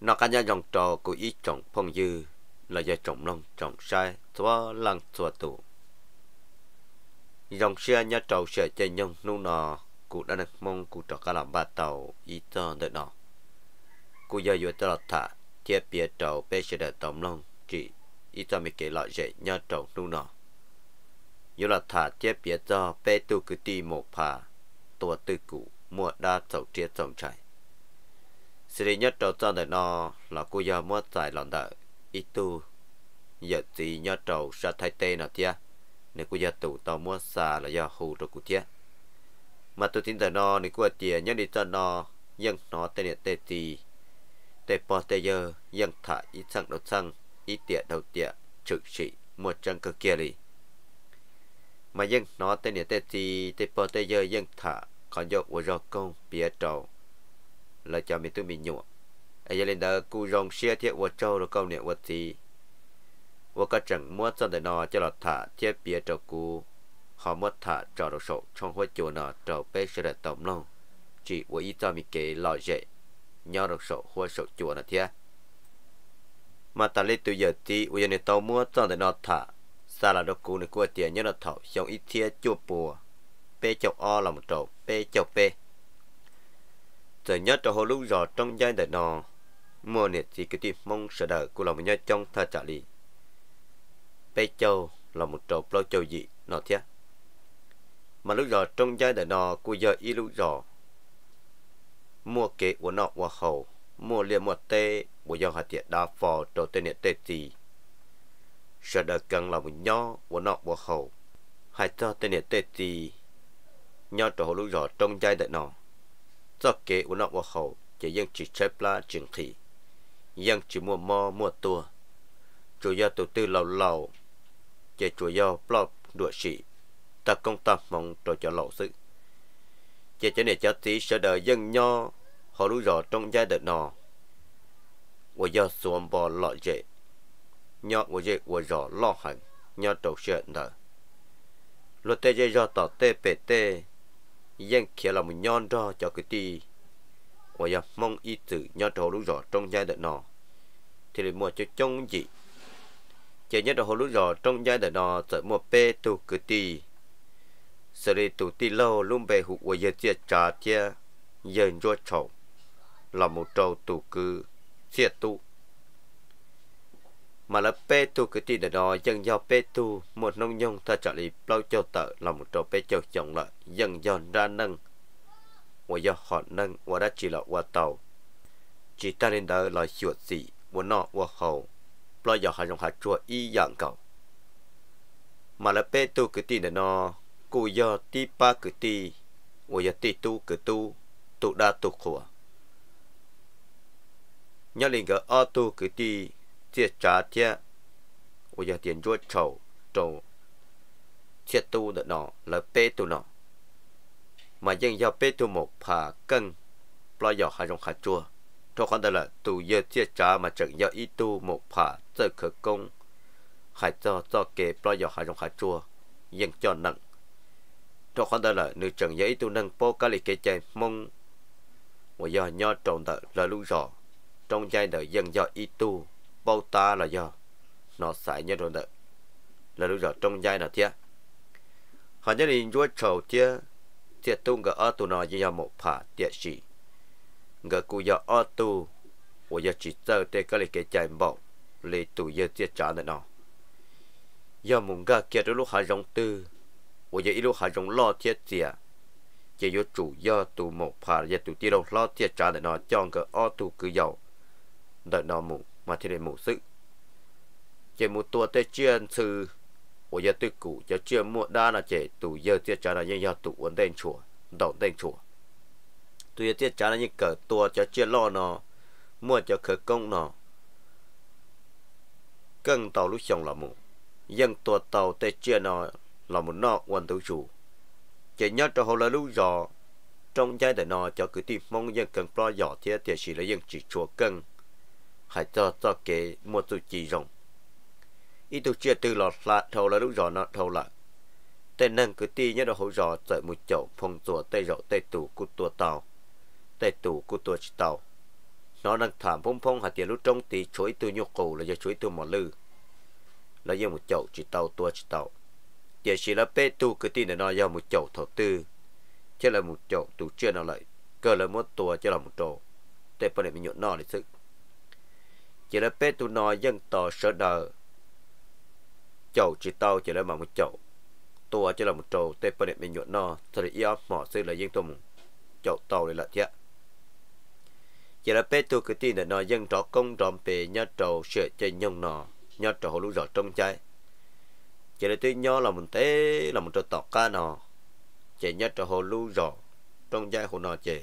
nó cả nhà dòng trò của ý trọng phong dư là do trọng long trọng sai xóa lăng xóa tụ. Dòng xe nhà trầu xe chạy nhông nu nò, cụ đã được mong cụ trò cả làm ba tàu, ý cho đợi nọ. Cụ giờ vừa tao thả chia bia trầu, bê xe đợi tổng long chỉ ý cho mình kể lại dễ nhà trầu nu nò. Dù là thả chia bia cho bê tu cứ đi một phà tua tư cụ mua đa tàu chia dòng chạy sự nhất trầu cho đợi nọ là cô giờ mua giải lòng đợi ít tu, giờ gì nhớ trầu sa thay tê nào tia nếu cô giờ tụ tàu mua xà là do hù rồi cô tia mà tôi tin tại nó nếu cô tia nhớ đi cho nó dân nó tên là tê tì. Tê po tê giờ dân thả ít xăng đầu xăng ít tiệt đầu tiệt trực sĩ, một chân cơ kia đi mà dân nó tên là tê tì, tê po tê giờ dân thả, còn do của do công, bia trầu là cho mình tôi mình nhụa ai giờ lên đó cú rong xe thiệt vật châu rồi câu niệm vật gì vật cả chẳng mua cho để nó cho là thả thiệt bia cho cú họ mua thả cho đồ sổ trong hoa chùa nó cho bé sẽ là tổng lòng chỉ vợ ý cho mình kể lo dễ nhau đồ sổ hoa sổ chùa nó thiệt mà ta lấy từ giờ thì vợ này tao mua cho để nó thả, xa là đồ cú này của tiền nhớ nó thọ xong ít thiệt chùa bùa. Bê chọc o là một trầu bé chọc bé giờ nhớ cho hồ lúc rõ trong giai đời nọ mua nhiệt thì cái tim mong sợ đời của lòng nhớ trong thời trả lý bây châu là một trộn lo châu dị nọ thế mà lúc giờ trong giai đoạn nọ của giờ y lúc giờ mua kế của nó của hậu mua liền một tê, của giờ hạt tiệt đa phò trâu tên nhiệt tê gì sợ đợi cần là một nho của nó của hậu hai cho tên nhiệt tê gì nho hồ lúc giờ trong giai đoạn nọ cho kế u nó vào hậu chỉ dân chỉ chép la trường thị. Dân chỉ mua mò mua tua chủ yếu đầu tư lâu lâu chỉ chủ yếu blog đuổi sĩ. Ta công ta mong trò cho lầu sự. Chỉ cho nên cho tí sợ đời dân nho, họ lúc rõ trong giai đoạn nọ. Của do xuống bò lọ dễ. Nho của dễ của rõ lo hẳn, nho đầu sợ nợ luật tê dây do tỏ tê bể tê dân kia là một nhon đó cho cái ti và giờ, mong ý tử nho đầu lúc rõ trong giai đoạn nọ. Thì để mua cho trông gì? Chỉ nhất là hồ lúc rõ trong giai đoạn nọ sợ mua bê tu cứ tì. Sợ đi tu tì lâu, luôn bề hụt và giờ chia trả chia giờ cho chậu, là một trâu tu cứ chia tu mà là pê tu cái tiền đó dân do pê tu một nông nhông ta chọn đi bao châu tợ là một trò pê châu chồng lợi, dân do ra nâng. Và do họ nâng và đã chỉ là qua tàu. Chỉ ta nên đỡ là chuột gì và nọ và hầu. Bao giờ họ dùng hạt chua y dạng cầu mà là pê tu cái tiền đó cô do ti ba cái ti và do ti tu cái tu tu đa tu khổ nhớ liền cái ô tu cái ti chia trả chia bây giờ tiền chúa chầu trầu chia tu được nó là bê tu nó mà dân giao bê tu một phà cân lo giờ hai trong hai chua cho con đây là tu giờ chia trả mà chẳng giao ít tu một phà giờ khởi công hai cho cho kế bao giờ hai trong hai chua dân cho nặng cho con đây là nữ chẳng do ý tu nâng bố cá lì kế chạy mong và do nho trộn đợi là lưu rõ trong giai đời dân do ý tu bao ta là do nó sai nhớ rồi đấy. Là lúc giờ trong giai nào thế họ nhớ đi vua trầu thế thế tung cái ở tu nó do một phà địa sĩ. Ngờ cụ giờ ở tu và giờ chỉ giờ để cái cái chạy bộ lấy tụ giờ tiệt trả nữa nó. Giờ muốn gà kia đôi lúc hạ rong tư và giờ ít lúc hạ rong lo tiệt tiệt. Chỉ do chủ do tụ một phà giờ tụ tiêu lo tiệt trả nữa nó chọn cái ở tụ cứ giàu. Đợi nó mù mà thì để mổ sự. Chỉ một tua tê chiên sư ở giờ tôi cũ cho chưa muộn đa là chỉ tụ giờ tiết trả là như giờ tụ vấn định chùa động định chùa. Tụ giờ tiết trả là như cỡ tua cho chưa lo nó, mua cho khởi công nó. Cân tàu lúc xong là một dân tua tàu tê chưa nó là một nọ quan tử chủ. Chỉ nhớ cho hồ là lúc giờ trong giai đoạn nó cho cứ tìm mong dân cần pro nhỏ thế thì chỉ là dân chỉ chùa cân hãy cho cho kế một tụ chỉ rộng. Ý tụ chia từ lọt là thầu là lúc rõ nó, thầu lại tên nâng cứ ti nhớ đồ hỗ rõ tại một chậu, phong chùa tây rộng tây tủ của tua tàu. Tây tủ của tua chỉ tàu. Nó đang thảm phong phong, hạt tiền lúc trong tí, chuối từ nhục cầu là do chuối từ mỏ lư. Là do một chậu chỉ tàu tua chỉ tàu. Giờ chỉ là bê tu cái tin này nó do một chậu thầu tư. Chứ là một chậu tụ chưa nào lại cơ là một tua chứ là một trổ. Tay phần này mình nhộn nó để sức chỉ là bé tu nói dân tỏ sợ đờ. Chầu chỉ tàu chỉ là mà một chầu tua chỉ là một trổ tê bên này mình nhộn nó là yếu mỏ sư là dân tùng chầu tàu này là thế chỉ là bé tu cái tin là nó dân trọ công trọm về nhớ trầu sửa chơi nhông nọ nhớ trầu lũ rõ trong trái chỉ là tôi nhớ là một tế là một trò tọt ca nọ chỉ nhớ trầu hồ lũ rõ trong trái hồ nọ chỉ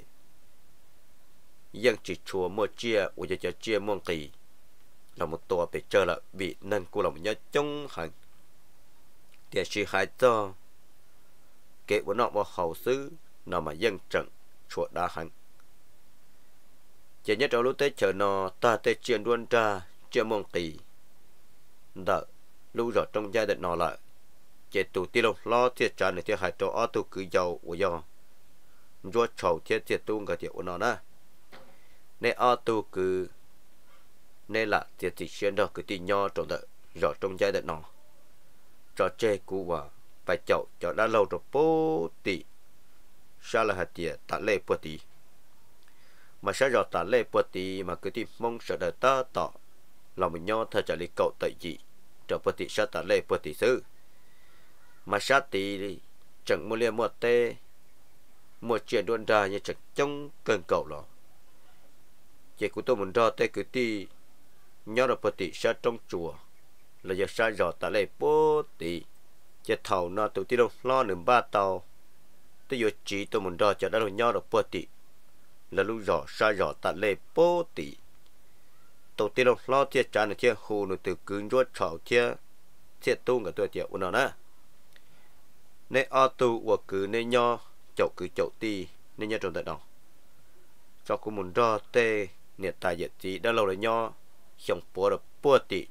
dân chỉ chùa mua chia của cho chia muôn kỳ là một tổ bị chơi là bị nên cô là một nhớ chung hẳn. Để chỉ hai cho kể của nó vào hậu xứ, nó mà dân trận chùa đa hẳn. chỉ nhớ trong lúc tới chờ nó, ta tới chuyện luôn ra, chưa mong kỳ. Đợi, lúc rồi trong gia đình nó lại, chỉ tụ tiêu lộc lo thiệt trả này thiệt hại cho ở tụ cứ giàu của do. Rồi chầu thiệt thiệt tu cái thiệt của nó nè. Nên ở tụ cứ nên là tiệt thì xuyên đó, cứ tin nho trong đợi rõ trong giai đợi nó cho chê cú và phải chậu cho đã lâu rồi, bố tỷ sao là hạt tiệt tạ lệ bố tỷ mà sao rõ tạ lệ bố tì mà cứ tin mong sợ đời ta tỏ lòng mình nho thật trả lý cậu tại gì cho bố tì sao tạ lệ bố tì sư mà sao tì chẳng mua liền mua tê. Mua chuyện đuôn ra như chẳng trong cơn cầu lọ. Chỉ của tôi muốn đo tê cứ tì nhớ là bữa tì sẽ trong chùa. Là giờ sai rõ ta lấy bữa tì chỉ thầu nó tụi tì đâu, lo nửa ba tàu. Tôi vừa chỉ tôi muốn đo cho đã được nhớ được bữa tì là lúc rõ, sai rõ ta lấy bố tỷ tụi tiên lo lo thiệt, trả nó thiệt hồ nó từ cứng ruột chảo thiệt. Thiệt tu cái tôi thiệt nó nè? Nên ở tu và cứ nên nho chậu cứ chậu tì nên nhớ trong tại đó. Cho cô muốn đo tê nhiệt tài nhiệt gì đã lâu rồi nho xong bố được bố tì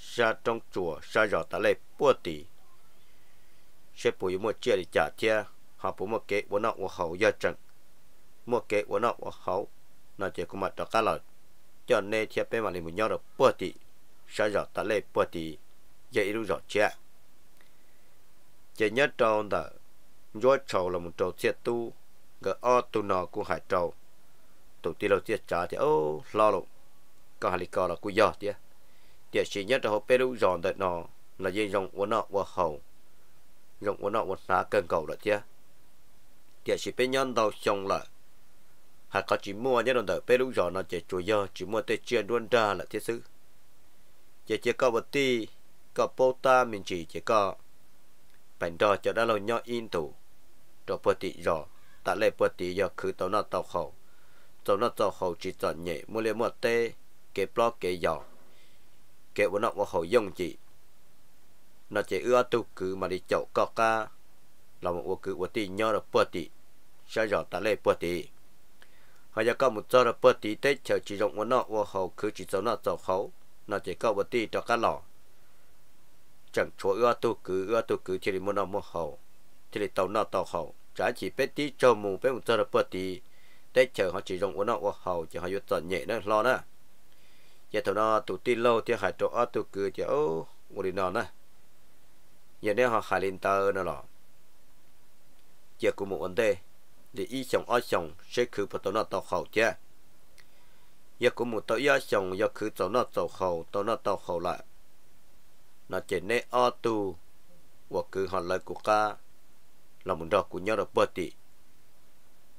ra trong chùa ra rõ ta lê bố tỷ sẽ bùi một chia đi trả thia họ bố một kế bố nọ của hậu gia trận. Mua kế của nó của hậu nó chỉ có mặt đó cá lời cho nên thia bên mà liền một nhau được bố tì sao rõ ta lê bố tì dễ lúc rõ chưa chỉ nhớ trâu đó nhớ trâu là một trâu thiệt tu gỡ ô tu nọ cũng hải trâu tụi ti lâu trả thì ô lo luôn có hà lý có là cũng gió tía tiệt chỉ nhớ trong bên lúc rõ đợi nọ là dây dòng của nọ của hầu dòng của nọ của nó cần cầu là tía. Tía chỉ bên nhân đầu xong là hà có chỉ mua nhất là đời bê lúc rõ nó chỉ chủ gió chỉ mua tê chuyện luôn ra là thiết sự chỉ chỉ có vật tí có bố ta mình chỉ chỉ có bánh đỏ cho đã lâu nhỏ in thủ rồi bữa tị rõ tại lệ bữa tị giờ cứ tàu nọ tàu khẩu. Tàu nọ tàu khẩu chỉ chọn nhẹ, mua liền một tê cái blog cái giỏ cái bọn nó có hồi dùng chị nó chỉ ưa tu cứ mà đi chậu có ca. Là một cứ bữa tí nhỏ là bữa tí sẽ rõ ta lấy bữa tí họ giờ có một giờ là bữa tí tết chờ chỉ rộng nó và hậu cứ chỉ cho nó 走 khẩu nó chỉ có một tí cho cá lò. Chẳng chỗ ưa tu cứ ưa tu cứ chỉ muốn nó mua hậu chỉ tàu nó tàu hậu trả chỉ bé tí cho mù bé một giờ là bữa tí tết chờ họ chỉ rộng nó và hậu chỉ họ vô tận nhẹ nó, lo nữa giờ tụi nó tụ tí lâu thì hại chỗ ở tu cứ chỉ ô, một đi nó nè. Giờ nếu họ hại lên tờ nó lọ. Giờ cũng một vấn đề. Để ý chồng ở chồng, sẽ cứ phải tàu nó tàu khẩu chứ. Giờ cũng một tàu ở chồng giờ cứ tàu nó tàu khẩu tàu nó tàu khẩu lại. Nó chỉ nên ở tù và cứ họ lời của ca, là một đọc của nhau được bớt tỷ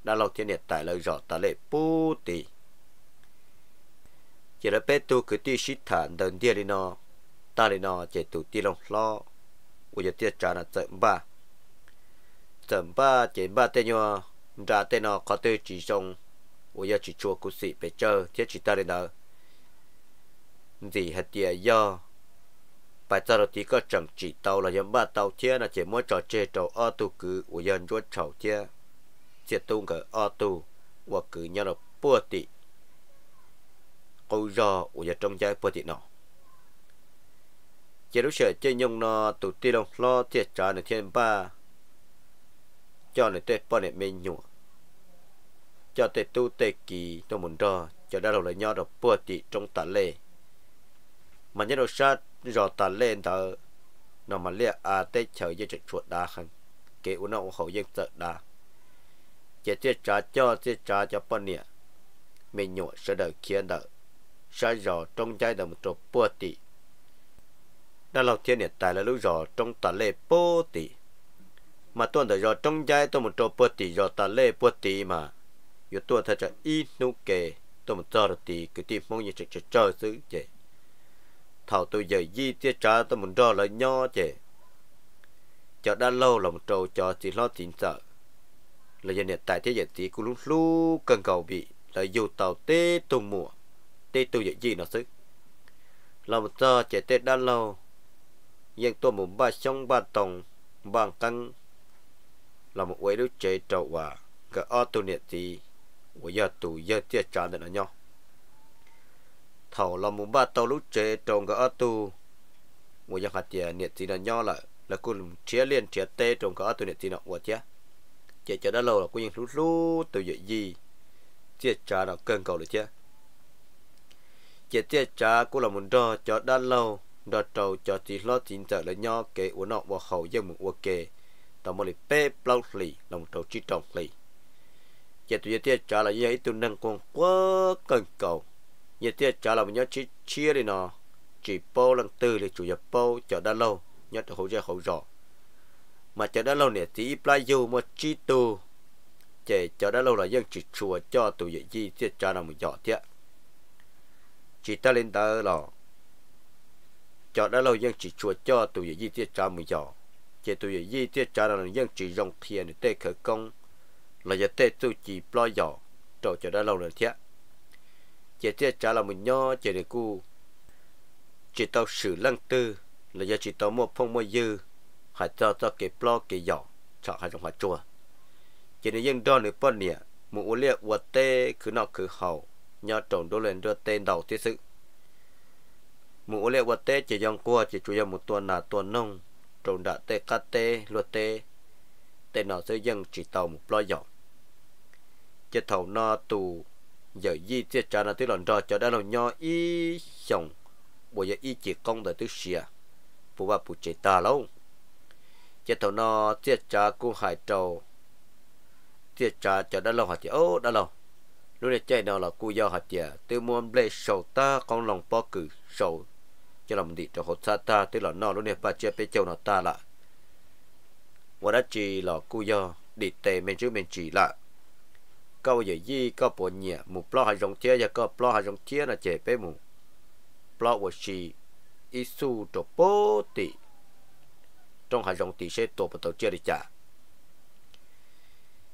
đã lâu thiên nhiệt tại lời rõ ta lệ bù tỷ chỉ là bé tu cứ ti shit thản đơn địa đi nó. Ta đi nó, chỉ tu ti lòng lo. Bây giờ tiết trả là chậm ba. Chậm ba, chỉ ba tên nhau ra tên nó, có tư chỉ trong tôi giờ chỉ chua cú sĩ bé chơi thiết chỉ ta đi nó gì hết tiệt do. Bài ta đầu tiên có chẳng chỉ tàu là giống ba tàu chia là chỉ mỗi trò chơi trò ô tô cứ. Tôi giờ chuột chầu chia chỉ tung cái ô tô và cứ nhau là bùa tị câu giờ tôi giờ trong trái bờ tiền nó chỉ lúc sợ chơi nhung nó tụ tiêu lo thiệt trả được thiên ba cho nên tết bao này mình nhủ cho tuyệt tu tê kỳ tôi muốn cho cho đã là nhau được bờ tị trong tạ lệ mà nhớ đồ sát rồi tạ lên thở, nó mà liệt à tê chờ cho chạy chuột đá khăn. Kể u nó hậu dân sợ đá. Chỉ tiết trả cho tiết trả cho bỏ nè. Mình nhọ sẽ đợi kia đợi sai rõ trong giai đoạn một chỗ bữa tị đã lọc thiên hiện tại là lúc rõ trong tà lệ bữa tị mà tuần đời rõ trong giai đoạn một chỗ bữa tị rõ tà lệ bùa tị mà. Yo tuần thật là ít nụ kề tôi một giờ thì cứ tìm mong như chạy chạy chơi xứ chứ thảo tôi giờ di tiết trả tôi muốn cho lại nho chứ cho đã lâu là một trâu cho chỉ lo tin sợ. Là dân hiện tại thế giờ tí cũng lúc lúc cần cầu bị, là dù tàu tê tùng mùa tê tu dễ gì nó sức? Làm cho trẻ tê đã lâu. Nhưng tôi muốn ba sông ba tổng bằng tăng. Là một quế đứa trẻ trâu và cái ô tu niệm gì? Của giờ tù giờ tiệt trả được nó nhau. Thầu là một ba tàu lúc trẻ trồng cái ô tu. Của giờ hạt tiền niệm gì là nhau là là cùng chia liền chia tê trong cái ô tu niệm gì nó của chứ trẻ chờ đã lâu là cũng những lúc lúc tự dễ gì? Tiệt trả là cơn cầu được chưa? chế chế cha cô là muốn đo cho đã lâu đo trâu cho chỉ lo chín giờ là nho kể uống nọ vào hậu dân mình uống kể tao mới bê bao lì là một trâu chỉ trồng lì chế tụi chế cha là như ấy tôi nâng con quá cần cầu như chế cha là mình nhớ chi chia đi nọ chỉ bao lần tư là chủ nhật bao cho đã lâu nhớ hậu gia hậu rõ mà cho đã lâu nè thì play dù mà chỉ tu chế cho đã lâu là dân chỉ chùa cho tụi gì chế cha là mình dọ thiệt chỉ ta lên tờ là cho đã lâu nhưng chỉ chùa cho tụi vậy gì tiết cha mình dọ chỉ tụi vậy gì tiết cha là nhưng chỉ dùng tiền để khởi công. Là giờ tết tu chỉ lo dọ trò cho đã lâu rồi thế chỉ tiết cha là mình nhỏ chỉ để cu. Chỉ tao xử lăng tư. Là giờ chỉ tao mua phong mua dư. Hay cho cho cái lo cái dọ cho hai trong hai chùa. Chỉ để nhưng đo nữa bọn nè một liệt vật tê cứ nọ cứ hậu nhà trồng đô lên đưa tên đầu thiết sự. Mũ lệ vật tê chỉ dòng qua chỉ chủ yếu một tuần là tuần nông. Trồng đã tê cắt tê luật tê. Tên nó sẽ dân chỉ tàu một lo dọ chỉ thầu no tù, giờ di tiết trả nó tức lần cho cho đã lòng nho y xong bây giờ y chỉ công đời tức xìa. Bố bà bố chế ta lâu. Chỉ thầu no tiết trả cô hải trầu. Tiết trả cho đã lâu hạt ô, đã lâu lúc này chạy đó là cú do hạt giả từ muốn ble sầu ta, con lòng po cử sầu. Cho làm đi cho hột xa ta tức là nó lúc này bà chia bê châu nó ta là và đã chỉ là cú do, đi tề mình chứ mình chỉ lạ. Câu giờ gì có bộ nhẹ một plo hai dòng chia và có plo hai dòng chia là chạy bê mù. Plo của chị isu cho bố tỷ trong hai dòng tỷ sẽ tổ bộ tổ chia đi chả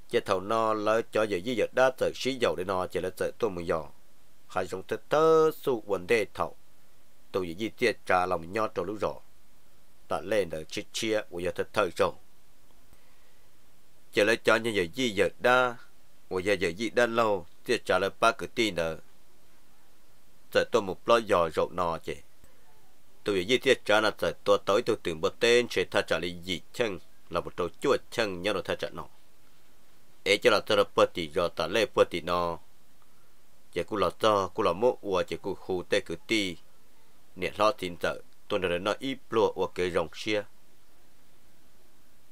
chế thầu nó lỡ cho giờ dưới giờ đã tự xí dầu để nó chỉ là tự tôi muốn dò hai dòng tự tớ su vấn đề thầu. Tôi gì tiết trả lòng nhau trò lúc rõ ta lên được chia chia của giờ thật thời rồi chỉ là cho như giờ gì giờ đã của giờ giờ gì đã lâu, tiết trả là ba cái tin nữa giờ tôi một lo dò rộng nọ chứ tôi giờ tiết trả là giờ tôi tới tôi tưởng bớt tên, sẽ thật trả lại gì chân, là một trò chuột chân nhau nó thật trả nọ ấy cho là tôi là bữa tỷ rồi ta lấy bớt thì nó, chỉ cú là cho cú là mua uo chỉ cú khu tê cứ ti, nè lo tin tự tôi nói nó ít lúa uo cái rồng xia.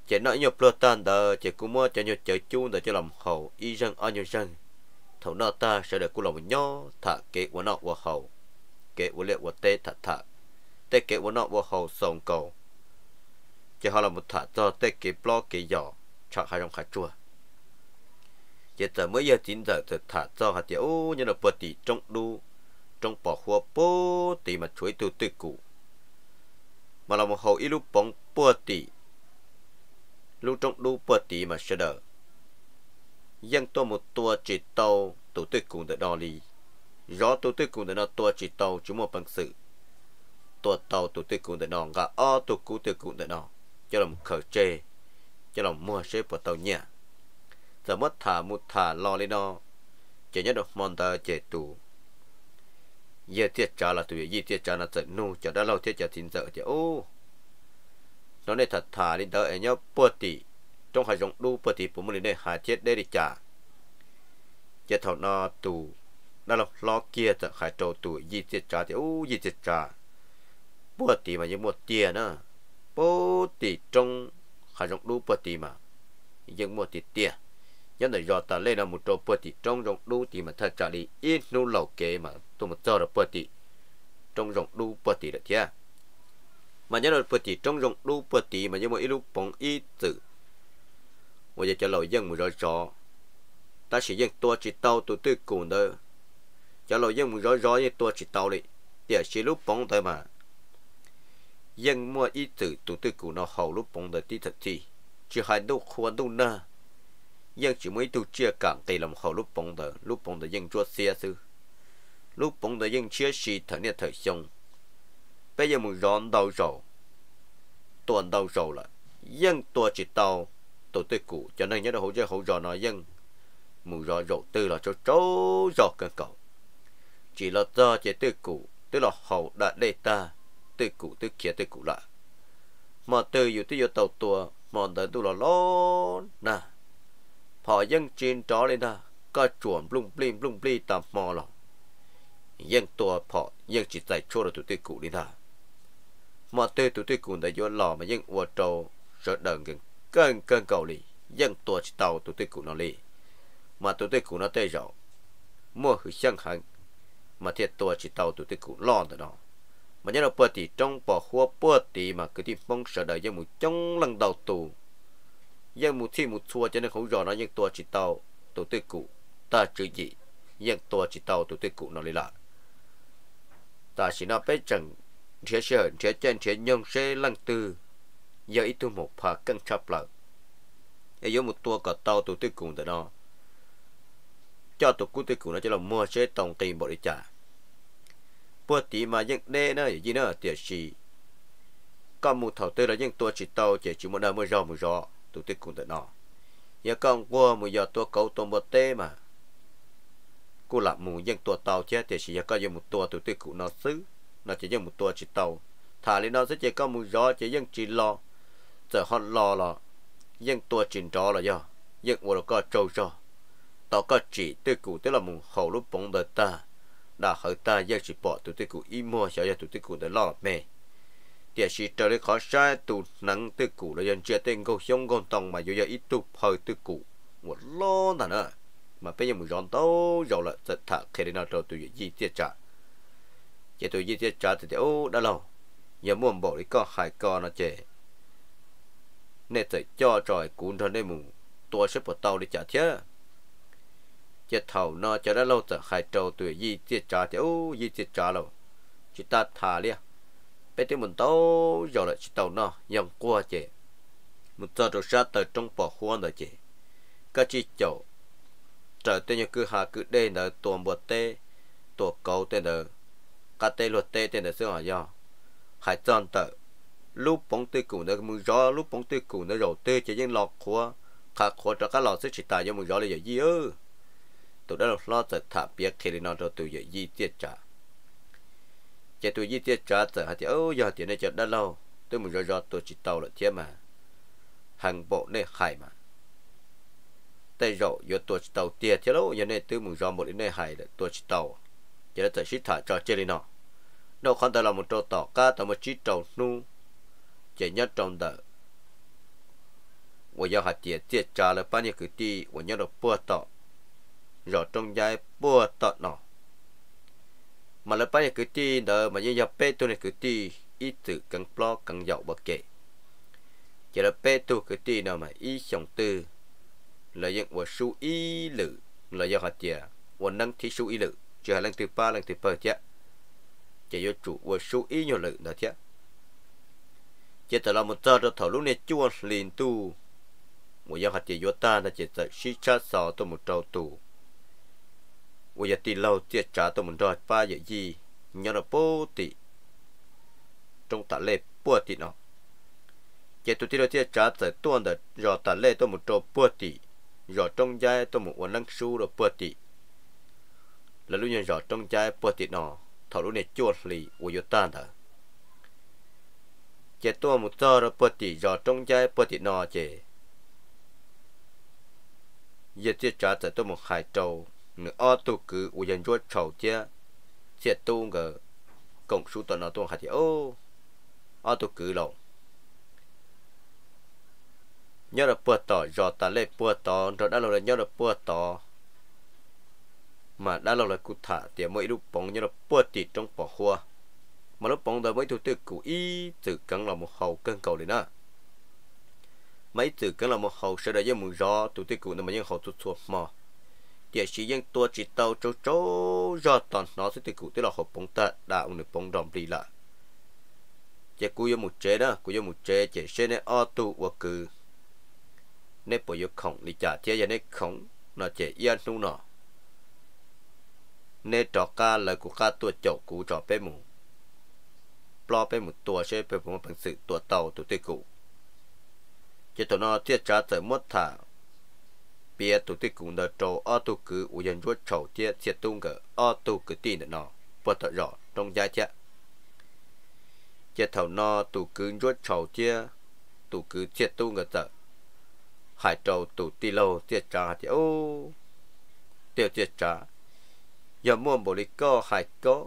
Chỉ nói nhiều plot tan đó chỉ cú mua cho nhiều chơi chung để cho làm hậu y dân ở nhiều dân thầu nó ta sẽ được cú làm nhỏ thả kế của nó của hậu kế của liệu của tê thật thà tê kế của nó của hậu sòng cầu. Chỉ họ là một thả cho tê kế blog kế nhỏ chọn hai dòng khai chua chỉ giờ mới giờ chín giờ thật thả cho hạt tiểu như là bờ tỷ trong đu trong bỏ hoa bố tỷ mà chuối từ từ cũ mà là một hậu ít lúc bóng bờ tỷ lúc trong đu bờ tỷ mà sẽ đỡ dân tôi một tua chỉ tàu tổ tư cùng được đo lý gió tổ tư cùng được nó tua chỉ tàu chúng một bằng sự tua tàu tổ tư cùng được nó gà o tổ cụ tư cùng được nó cho lòng khởi chê cho lòng mua xếp của tàu nhẹ giờ mất thả một thả lo lên nó chỉ nhớ được mòn ta chế tù giờ tiết trả là tụi gì tiết trả là giận nu chả đã lâu tiết trả tin sợ chứ ô. Nó này thật thả lên tới nhớ bơ tỉ trong hai dòng đu bơ tỉ của mình đây hai tiết đây đi trả giờ thọ nó tù đã lâu lo kia tận hai trâu tụi gì tiết trả chứ ô gì tiết trả bơ tỉ mà như một tia nữa. Bơ tỉ trong hai dòng đu bơ tỉ mà. Nhưng một tỉ tia nhân là do ta lên là một chỗ bớt thì trong rồng đu thì mà thật trả lý. Ít nô lẩu kế mà tôi một chỗ là bớt thì trong rồng đu bớt thì được chưa mà nhân là bớt thì trong rồng đu bớt thì mà như một ít lúc bóng ít tử. Mà giờ cho lẩu dân một rồi rõ ta chỉ dân tua chỉ tao tụi tôi cùng đó cho lẩu dân một rồi rõ như tua chỉ tao đi để chỉ lúc bóng thôi mà. Dân mua ít tử tụi tôi cùng nó hầu lúc bóng đời tí thật thì. Chỉ hai đâu khoan đâu na ยังจิไม่ถูกเชื่อกังตีลำเขาลูกปงเดอลูกปงเดอยังจวดเสียซื้อลูกปงเดอยังเชื่อชีเถอเนี่ยเถอชงไปยังมึงร้อนเดาโจตัวเดาโจละยังตัวจิตเตาตัวตัวกูจะนั่งยัดหูจะหูรอน้อยยังมึงรอโจตือละโจโจโจกันเก่า chỉ là do chỉ tư cụ tức là hậu đã đề ta tư cụ tư kia tư cụ lạ mà từ dù tư dù tàu tua mòn tới tu là lo nà họ dân chín đó lên đó có chuồn lung blim lung bli tầm mò lọ dân tua họ dân chỉ dạy cho được tụi tôi cụ đi mà tê tụi tôi đã vô lò mà dân ua trâu sợ đần gần cơn cơn cầu lì dân tua chỉ tàu tụi tôi nó lì mà tụi tôi nó tê rõ mua hư chân hẳn mà thiệt tua chỉ tàu tụi tôi cụ lo đó mà nhớ là bữa thì trong bỏ khua bữa thì mà cứ đi mong sợ đợi dân một trong lần đầu tù dân một thi một thua cho nên không rõ nó dân tua chỉ tàu tổ tư cụ ta chữ gì dân tua chỉ tàu tổ tư cụ nó lấy lại ta chỉ nó biết chẳng thế sợ thế chân thế nhân sẽ lăng tư giờ ít thu một phá cân chập lại ấy có một tua cả tàu tụ tư cùng đó cho tụ cú tư cùng nó cho là mua chế tổng tiền bỏ đi trả bữa tí mà những đê nữa gì nữa tiệt gì có một thầu tư là những tua chỉ tàu chỉ chỉ một đời mới rõ mới rõ tụ cũng cùng đó giờ con qua một giờ tua cậu tôm bờ tê mà. Cô làm mù dân tua tàu chứ thì chỉ giờ có dân một tua tụ tư cũng nó xứ. Nó chỉ dân một tua chỉ tàu. Thả lên nó sẽ chỉ có một gió, chỉ dân chỉ lo giờ họ lo là dân tua chỉ trò là do nhưng tôi có trâu cho. Tao có chỉ tư cụ tức là một hậu lúc bóng đời ta. Đã hỏi ta dân chỉ bỏ tụi tư cũng im mua sợ tụi tư cũng để lo mẹ địa chỉ trở lại khó sai tụ nắng tư cụ là dân chia tên câu sông còn tòng mà giờ ít tụ hơi tư cụ một lo là nữa mà bây giờ một giòn tàu rồi là thật thà khi nào rồi tụi gì tiết trả. Chỉ tụi gì tiết trả thì ô, đã lâu. Giờ muốn bỏ đi có hai con nó chè. Nên tự cho trời cuốn thân đây mù. Tôi sẽ bỏ tàu đi trả chứ chết thầu nó cho đã lâu từ hai trâu tụi gì tiết trả thì, ô gì tiết trả lâu. Chỉ ta thả lia bé tiếng mình tàu giờ lại chỉ tàu nó dòng qua chị một giờ rồi ra tới trong bỏ khoan rồi chị các chị chậu. Trở tên như cứ hà cứ đây là tuồng bột tê tuồng cầu tên là cá tê luật tê tên là xưa hả do hải tròn tờ, lúc bóng tư cụ nó mưa gió, lúc bóng tư cụ nó rồi tê chỉ những lọt khóa. Khá khóa cho các lọt sức chỉ tài cho mưa gió là gì ơ tụi đó là lo sợ thả biết khi nó cho tụi gì tiết trả chỉ tụi gì tiết trả tự hạt thì ơ giờ thì nó chợt đã lâu tôi mù gió gió tụi chỉ tàu là thế mà hàng bộ này hải mà tay rộ giờ tụi chỉ tàu tiệt thế lâu giờ này tôi mù gió một đến này hải là tụi chỉ tàu chỉ là tự sĩ thả cho chơi đi nó đâu không ta là một trâu tỏ cá tao một chiếc trâu nu chỉ nhất trong đời 我要下跌跌炸了半夜个地，我要了波到，绕中间波到喏。 Mà là bao cứ ti đờ mà như nhập bê tôi này cứ ti ít từ càng plo càng giàu bậc kệ chỉ là bê tôi cứ ti nào mà ít sống tư là những của su ý lự, là do họ tiền của năng thi su ý lự chỉ là lần thứ ba, lần thứ ba chứ. Chỉ do chủ của su ý nhiều lự đó chứ. Chỉ là một giờ đó thầu lúc này chua liền tu. Một giờ họ chỉ vô ta là chỉ là sĩ cha sọ tôi một trâu tu một trả gì? Nhớ là bố tì trong tạ lệ bố tì nó. Chỉ tôi tì lo chỉ trả tới tuần đó rồi tạ lệ tôi một trâu bố rồi trong giai tôi một quan năng su rồi bố tì là lúc nhận rồi trong giai bố tì nó thầu lúc này chua lì của giờ ta đó chế tua một giờ rồi bớt tỷ rồi trong trái bớt tỷ nọ chế giờ tiết trả tới tôi một hai trâu nửa ở tu cứ u dân chúa chầu chia chia tu ngờ cộng số tuần nó tuần hạt thì ô ô tu cứ lâu. Nhớ là bữa tỏ giờ ta lấy bữa tỏ rồi đã lâu là nhớ là bữa tỏ. Mà đã lâu là cụ thả thì mỗi lúc bóng, nhớ là bữa tịt trong bỏ hoa mà lúc bóng đó mới thủ tư cụ y từ cắn là một hậu cân cầu đấy nè. Mấy từ cắn là một hậu sẽ đại với một gió thủ tư cụ nó mà những hậu chút chút mà địa chỉ những tua chỉ tàu chỗ chỗ do toàn nó sẽ từ cụ tức là hậu bóng ta đã ông được bóng đồng đi lại chỉ cú yêu một chế đó cú yêu một chế chỉ sẽ nên ô tô và cứ nên bộ yêu khổng đi trả tiền cho nên khổng nó chỉ yên nu nó nên trọ ca lời của ca tua chậu cú trọ bé mù lo bé một tua sẽ bé một bằng sự tua tàu tụ tê cụ chỉ tụi nó thiết trả tới mất thả bia tụ tê cụ nó trâu ở tụ cứ u dân ruột trâu thiết thiết tung cái ở tụ cứ tin nó bắt tụi rõ trong giá trị chỉ thầu nó tụ cứ ruột trâu thiết tụ cứ thiết tung cái tờ hải trâu tụ tì lâu thiết trả thì ô, tiêu thiết trả giờ mua bộ lý có hải có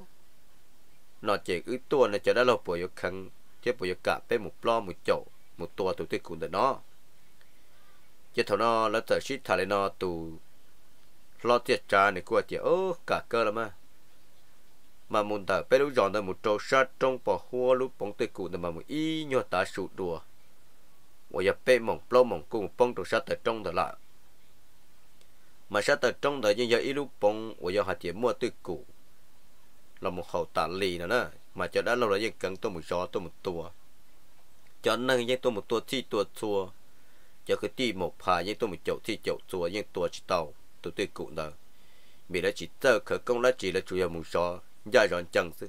nó chỉ ứ tua nó cho đã lâu bộ yêu khăn, chứ bộ yêu cả bên một lo một chỗ một tua tụ tích cũng được nó chỉ thầu nó nó tự ship thà lên nó tù. Lo tiệt trà này, của tiệt ô cả cơ lắm à mà muốn ta bé lúc giòn ta một trâu sát trong bờ hoa lúc bóng cũ nên mà một y nhọ ta sụt đùa. Và giờ bé mỏng plo mỏng cùng bóng trâu sát ở trong đó lại. Mà sát ở trong đó như giờ y lúc bóng và giờ hạt tiệt mua tê cũ. Là một khẩu tạ lì nữa nè, mà cho đã lâu rồi dân cần tôi một gió, tôi một tua cho nên dân tôi một tua chi tua chua giờ cái ti một phà dân tôi một chậu thì chậu chua dân tua chỉ tàu, tôi tôi cụ nợ. Vì đã chỉ tơ, khởi công đã chỉ là chủ yếu mù gió gia rọn chân chứ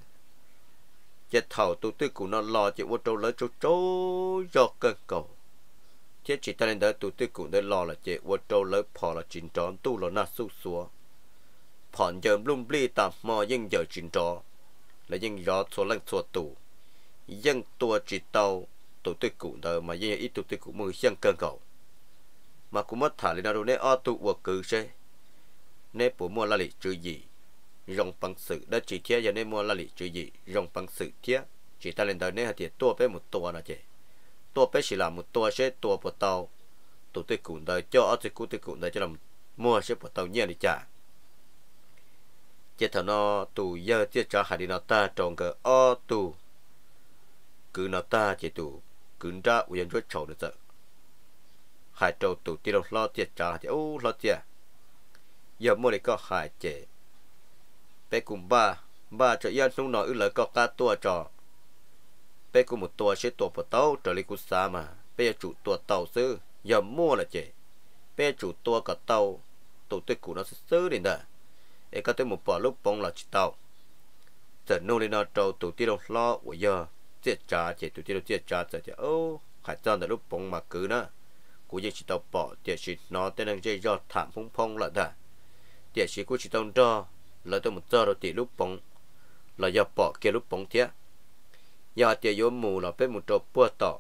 giờ thầu, tôi tôi cụ nó lo chỉ vô trâu lớn trâu trâu do cơn cầu. Chế chỉ ta nên đỡ, tôi tôi cụ nó lo là chỉ vô trâu lớn phò là chính tròn tu là na su xua. Phòn giờ lung bli tạm mò, nhưng giờ chính tròn là nhưng gió số lăng số tụ nhưng tua chỉ tàu tổ tư cụ đời mà dây ít tổ tư cụ mừng xiang cơn cầu. Mà cũng mất thả lên đâu nên o tụ vật cử xe. Nè bố mua là lì chữ gì rồng bằng sự đã chỉ thế giờ nên mua là lì chữ gì rồng bằng sự thế chỉ ta lên đời này hạt tiền tua bé một tua là chị tua bé chỉ là một tua xe, tua bột tàu. Tổ tư cụ đời cho, o tư cụ tư cụ đời cho làm mua xe bột tàu nhẹ đi trả chế thằng nó tù giờ chế cho hạt đi nó ta trồng cái o tù. Cứ nó ta chỉ tù cứng ra uyen chuột chầu được rồi. Hai trâu tụ tiêu đâu lo tiệt trả thì ô lo tiệt giờ mua để có hai chế bé cùng ba ba cho yên xuống nồi ư lợi có ca tua trò. Bé cùng một tua chế tua vào tàu trở lại cú xa mà. Bé chủ tua tàu sư giờ mua là chế bé chủ tua cả tàu tụ tiêu cụ nó sẽ sư đến đó ấy có tới một bỏ lúc bóng là chỉ tàu. Giờ nô lên nó trâu tụ tiêu đâu lo của giờ chết trả chết tụi tiêu chết trả chết chị ô hải chân là lúc bông mà cứ nữa cú chỉ chỉ tàu bỏ thì chỉ nó tên là chơi do thảm phong phong là đã thì chỉ cú chỉ tàu cho là tôi một giờ rồi thì lúc bông là do bỏ kia lúc bông thế giờ thì yo mù là bên một chỗ bùa tỏ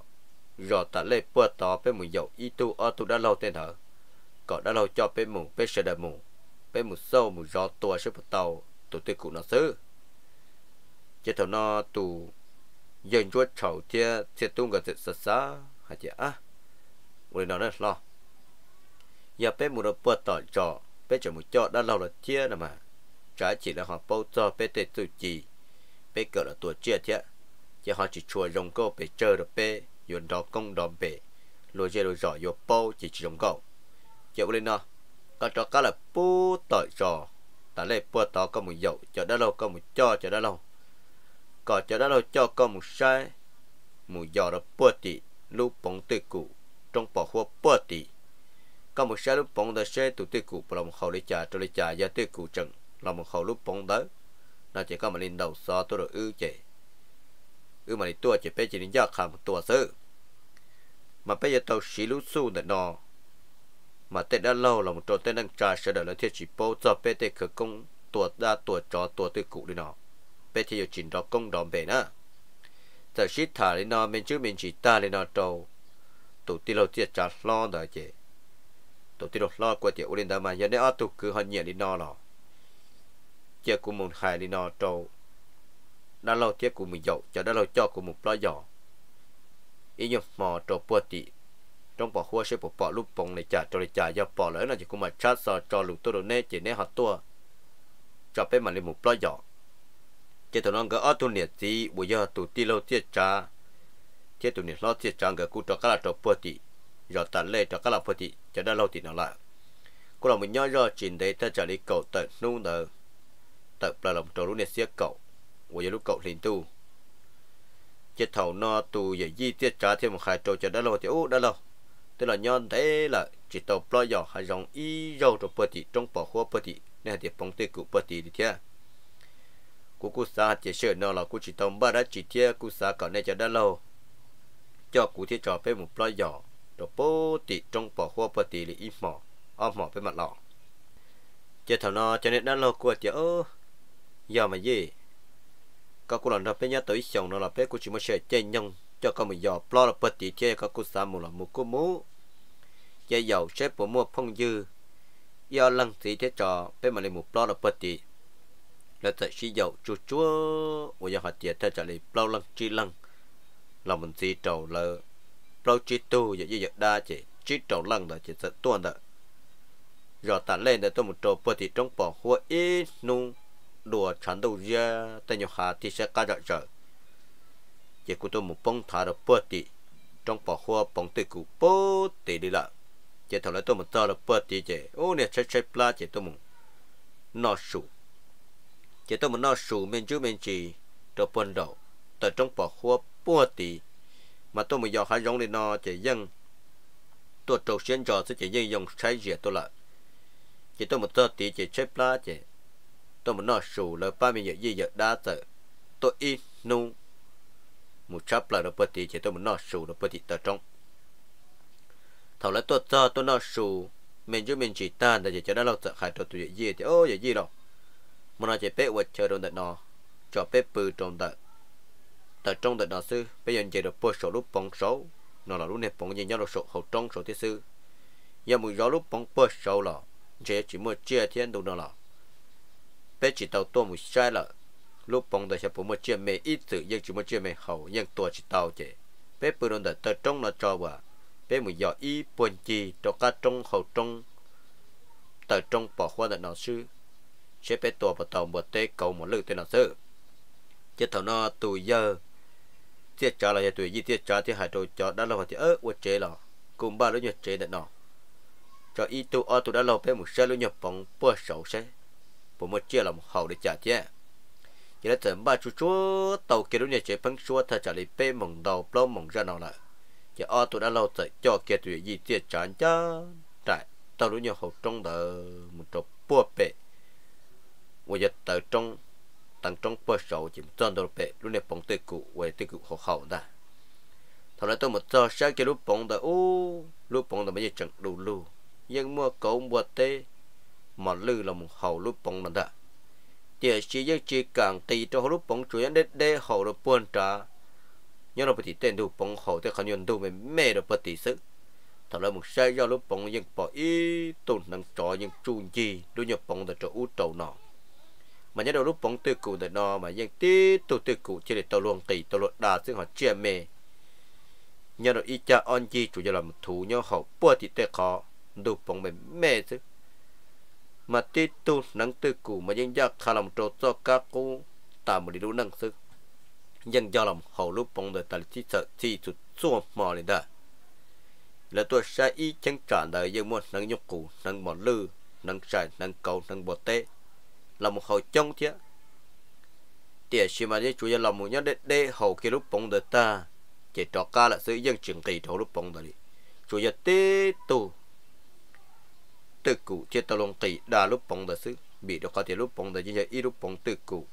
rồi ta lấy bùa tỏ bên một dầu y tu ở tu đã lâu tên hở có đã lâu cho bên mù bên sẽ đợi mù bên một sâu một gió tua sẽ bắt tàu tụi tiêu cụ nó xứ chỉ thầu nó tu dân chúa chầu chia chia tung cái sự sát hả chị à người nào nói lo giờ bên nó bớt tỏ cho bé chỉ một cho đã lâu là chia nè mà trái chỉ là họ bao cho bé tê tự chỉ bé cỡ là tuổi chia chứ chỉ họ chỉ chùa rồng câu bé chơi được bé yuan đó công đó bé lùi chơi lùi giỏi, yo bao chỉ chỉ rồng câu chịu lên nó có cho cá là bớt tội trò ta lấy bớt tỏ có một dậu cho đã lâu có một cho cho đã lâu có cho đã lâu cho có một sai một giò đó bu tị lúc bóng tư cụ trong bỏ hoa bu tị có một sai lúc bóng đó sẽ tụ tư cụ bỏ một hậu lấy trả cho lấy trả giá tư cụ trần là một hậu lúc bóng đó nó chỉ có một lên đầu xó tôi rồi ư chế อือมันตัวจะเป็นจินยาคำตัวซื้อมาเป็นตัวสีลุสู้เนอมาเต้นด้านเล่าเราตัวเ bây giờ chỉnh đọc công đồng về nữa. Giờ shit thả lên nó mình chứ mình chỉ ta lên nó trâu. Tổ tiên lâu tiệt chặt lo rồi chị. Tổ tiên lo qua tiệt lên đó mà giờ nếu tụ cứ hơn nhẹ đi nó rồi giờ cũng muốn hại đi nó trâu. Đã lâu tiệt cũng mình dậu, cho đã lâu cho cũng một lo dọ ý nhung mò trâu bữa tị. Trong bỏ hoa sẽ bỏ bỏ lúc bông này trả cho này trả do bỏ lỡ là chỉ cũng mà chát sao cho lụt tôi đồ nè chỉ nè hạt tua. Cho bé mà lên một lo dọ chế tụi nó cái ở tụi nhiệt gì bây giờ tụi ti lâu tiết cha chế tụi nhiệt lo tiết cha cái cụ cho các là cho bớt đi, rồi tạt lệ cho các là bớt đi, cho đã lâu thì nó lại cô là mình nhớ rồi chuyện đấy ta trả đi cậu tận nung đờ tận là lòng trâu lúc này xiết cậu bây giờ lúc cậu liền tu chết thầu nó tu giờ di tiết cha thêm một hai trâu cho đã lâu thì ô đã lâu tức là nhon thế là chỉ tàu plo giò hay dòng y dầu cho bớt đi, trong bỏ hoa bớt đi, nên thì bóng tê cụ bớt đi thì thế cú cú sa chỉ sợ nó là cú chỉ thông ba đã chỉ theo cú sa còn này cho đã lâu. Cho cú thiết trò với một plo nhỏ cho bố tị trong bỏ hoa bờ tị lì ít mỏ, om mỏ với mặt lọ. Chết thằng nó, cho nên đã lâu của chị ơ giờ mà gì các cô lần đó bé nhớ tới chồng nó là bé cú chỉ mới sợ chơi nhông, cho con mình giờ lo là bờ tị chơi các cú sa một là một cú mũ chơi giàu xếp bộ mua phong dư. Do lăng tí thế trò bé mà lên một lo là bờ tị là tại khi dầu chúa chúa của giờ họ tiệt theo trả lời bao lăng chi lăng. Là mình gì trầu là bao chi tu, giờ giờ đa chỉ, chi trầu lăng là chỉ sợ tuôn đó rồi ta lên để tôi một trầu bật tí trong bỏ hoa ít nu, đùa chán đầu ra tên nhau hà thì sẽ cá rợ rợ. Chỉ của tôi một bông thả được bớt đi trong bỏ hoa bông tươi cụ bớt đi đi lại chỉ thằng lấy tôi một tờ được bớt đi chỉ, ô này chơi chơi pla, chỉ tôi một nó sụp chỉ tôi muốn nói sủ mình chú mình chỉ cho bận đầu từ trong bỏ hoa bùa tì. Mà tôi muốn giờ khá giống đi nó chỉ dân. Tôi trâu xuyên trò sẽ chỉ dân dùng trái dẻ tôi lại. Chỉ tôi một tờ tì chỉ chơi lá chỉ. Tôi muốn nói sủ là ba mươi gì giờ đa tờ. Tôi ít nu. Một chấp là nó bớt thì chỉ tôi muốn nói sủ nó bớt thì tờ trong. Thầu lại tôi cho tôi nói sủ mình chú mình chỉ tan để cho nó lâu sợ khai cho tôi gì thì, ô dạy gì đâu mà nó chỉ biết vật chơi trong đợt nó cho biết bự trong đợt tờ trong đợt nó sư bây giờ chỉ được bớt số lúc bóng số. Nó là lúc này bóng gì nhau là số hậu trong số thứ sư. Giờ một gió lúc bóng bớt số là chỉ chỉ một chia thiên đủ nó là bé chỉ tàu tua một sai là lúc bóng đợt sẽ bố một chia mẹ ít tự nhưng chỉ một chia mẹ hậu nhưng tua chỉ tàu chỉ, bé bự trong đợt tờ trong nó cho bà bé một gió ít buồn chi cho cả trong hậu trong tờ trong bỏ qua đợt nó sư chế bé tổ vào tổng một tê cầu một lực tên nào sư chế thầu nó tù giờ. Tiết trả là tuổi gì tiết trả thì hai đồ cho đã lâu thì ớ quật chế lò cùng ba đứa nhật chế đợt nọ. Cho ít tu ở tu đã lâu bé một xe lúa nhập bóng bữa sầu xe. Bộ một chia là một hậu để trả chứ chỉ là tận ba chú chú tàu kia lúc nhật chế phân số thật trả lời bê mỏng đầu lâu mỏng ra nào lại. Chỉ ở tụi đã lâu tới cho kia tụi gì tiết trả chá tại tàu lúc nhật hậu trong đờ một chỗ bùa bể bây giờ tới trong tăng trong bữa sầu chỉ một tuần đầu bể lúc này bóng tê cụ về tê cụ hậu hậu đã thằng lại tôi một giờ sáng kia lúc bóng đờ ô lúc bóng đờ mấy giờ chẳng đủ lù, nhưng mua cậu mua tê mà lư là một hậu lúc bóng lần đó thì chỉ dân chỉ càng tì cho lúc bóng chủ nhân để để hậu được buôn trả nhớ là bị tên đủ bóng hậu thì khả năng đủ mình mê được bị sức. Thằng là một sai do lúc bóng nhưng bỏ ý tồn năng trọ nhưng chu gì đôi nhập bóng để cho út trầu nọ mà nhớ đầu lúc bóng tư cụ để nó mà dân tí tu tư cụ chỉ để tàu luồng tì tàu luận đà ซึ่ง họ chia mê. Nhớ đầu ít cha on chi, chủ yếu là một thủ nhớ hậu bữa thì tê khó đủ bóng mềm mê chứ mà tí tu nắng tư cụ mà dân gia khá lòng trâu cho các cụ ta một đi đủ năng sức dân do lòng hậu lúc bóng đời ta là chỉ sợ chỉ chút xua mò lên đó là tôi sẽ ý chân trả đời dân muốn nâng nhục cụ nâng mò lư nâng sài nâng cầu nâng bò tê là một hậu trong chứ. Tỉa xì mà đi, chủ yếu là một nhớ đê đế hậu kia lúc bóng đời ta. Chỉ trọ ca là sự dân trường kỳ thấu lúc bóng đời chủ yếu tê tu tự cụ chế tàu lông kỳ đa lúc bóng đời sự bị được có thể lúc bóng đời như vậy ít lúc bóng tự cụ.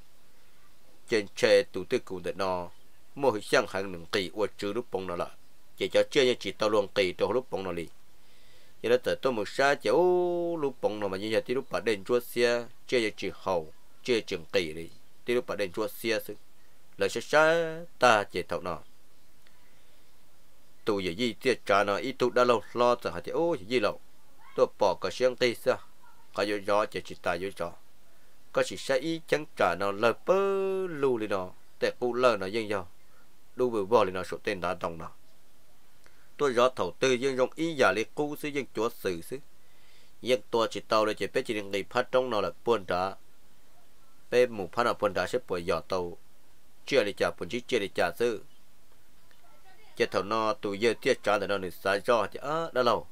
Trên xe tụ tự cụ để nó mỗi hình sang hàng nửa kỳ và chứ lúc bóng nó là chỉ cho chơi như chỉ tàu lông kỳ cho lúc bóng nó đi giờ đó tới tôi một sa cháu lúc bông nó mà như vậy thì lúc bà đền chúa xe chơi như chỉ hầu chơi chừng tỷ đi. Thì lúc bà đền chúa xe xứ. Lời sẽ sa ta chỉ thầu nó tụ giờ gì tiết trả nó ít tụ đã lâu, lo rồi hả thì ô gì lâu? Tôi bỏ cái xiang tây xa có yếu gió, chỉ chỉ ta yếu gió. Có chỉ sẽ ít chẳng trả nó lời bơ lù lên nó để cụ lời nó dân do đu vừa bỏ lên nó số tên đã đồng nó tôi rõ thầu tư dân rong ý giả lý cú sư dân chúa xử sư dân tôi chỉ tàu là chỉ biết chỉ người phát trong nào là buồn trả. Bé mù phát là buồn trả sẽ bồi giỏ tàu. Chưa đi trả buồn chỉ chưa đi trả sư chỉ thầu nó tụ giờ tiết trả là nó được sai rõ chứ, á, đã lâu.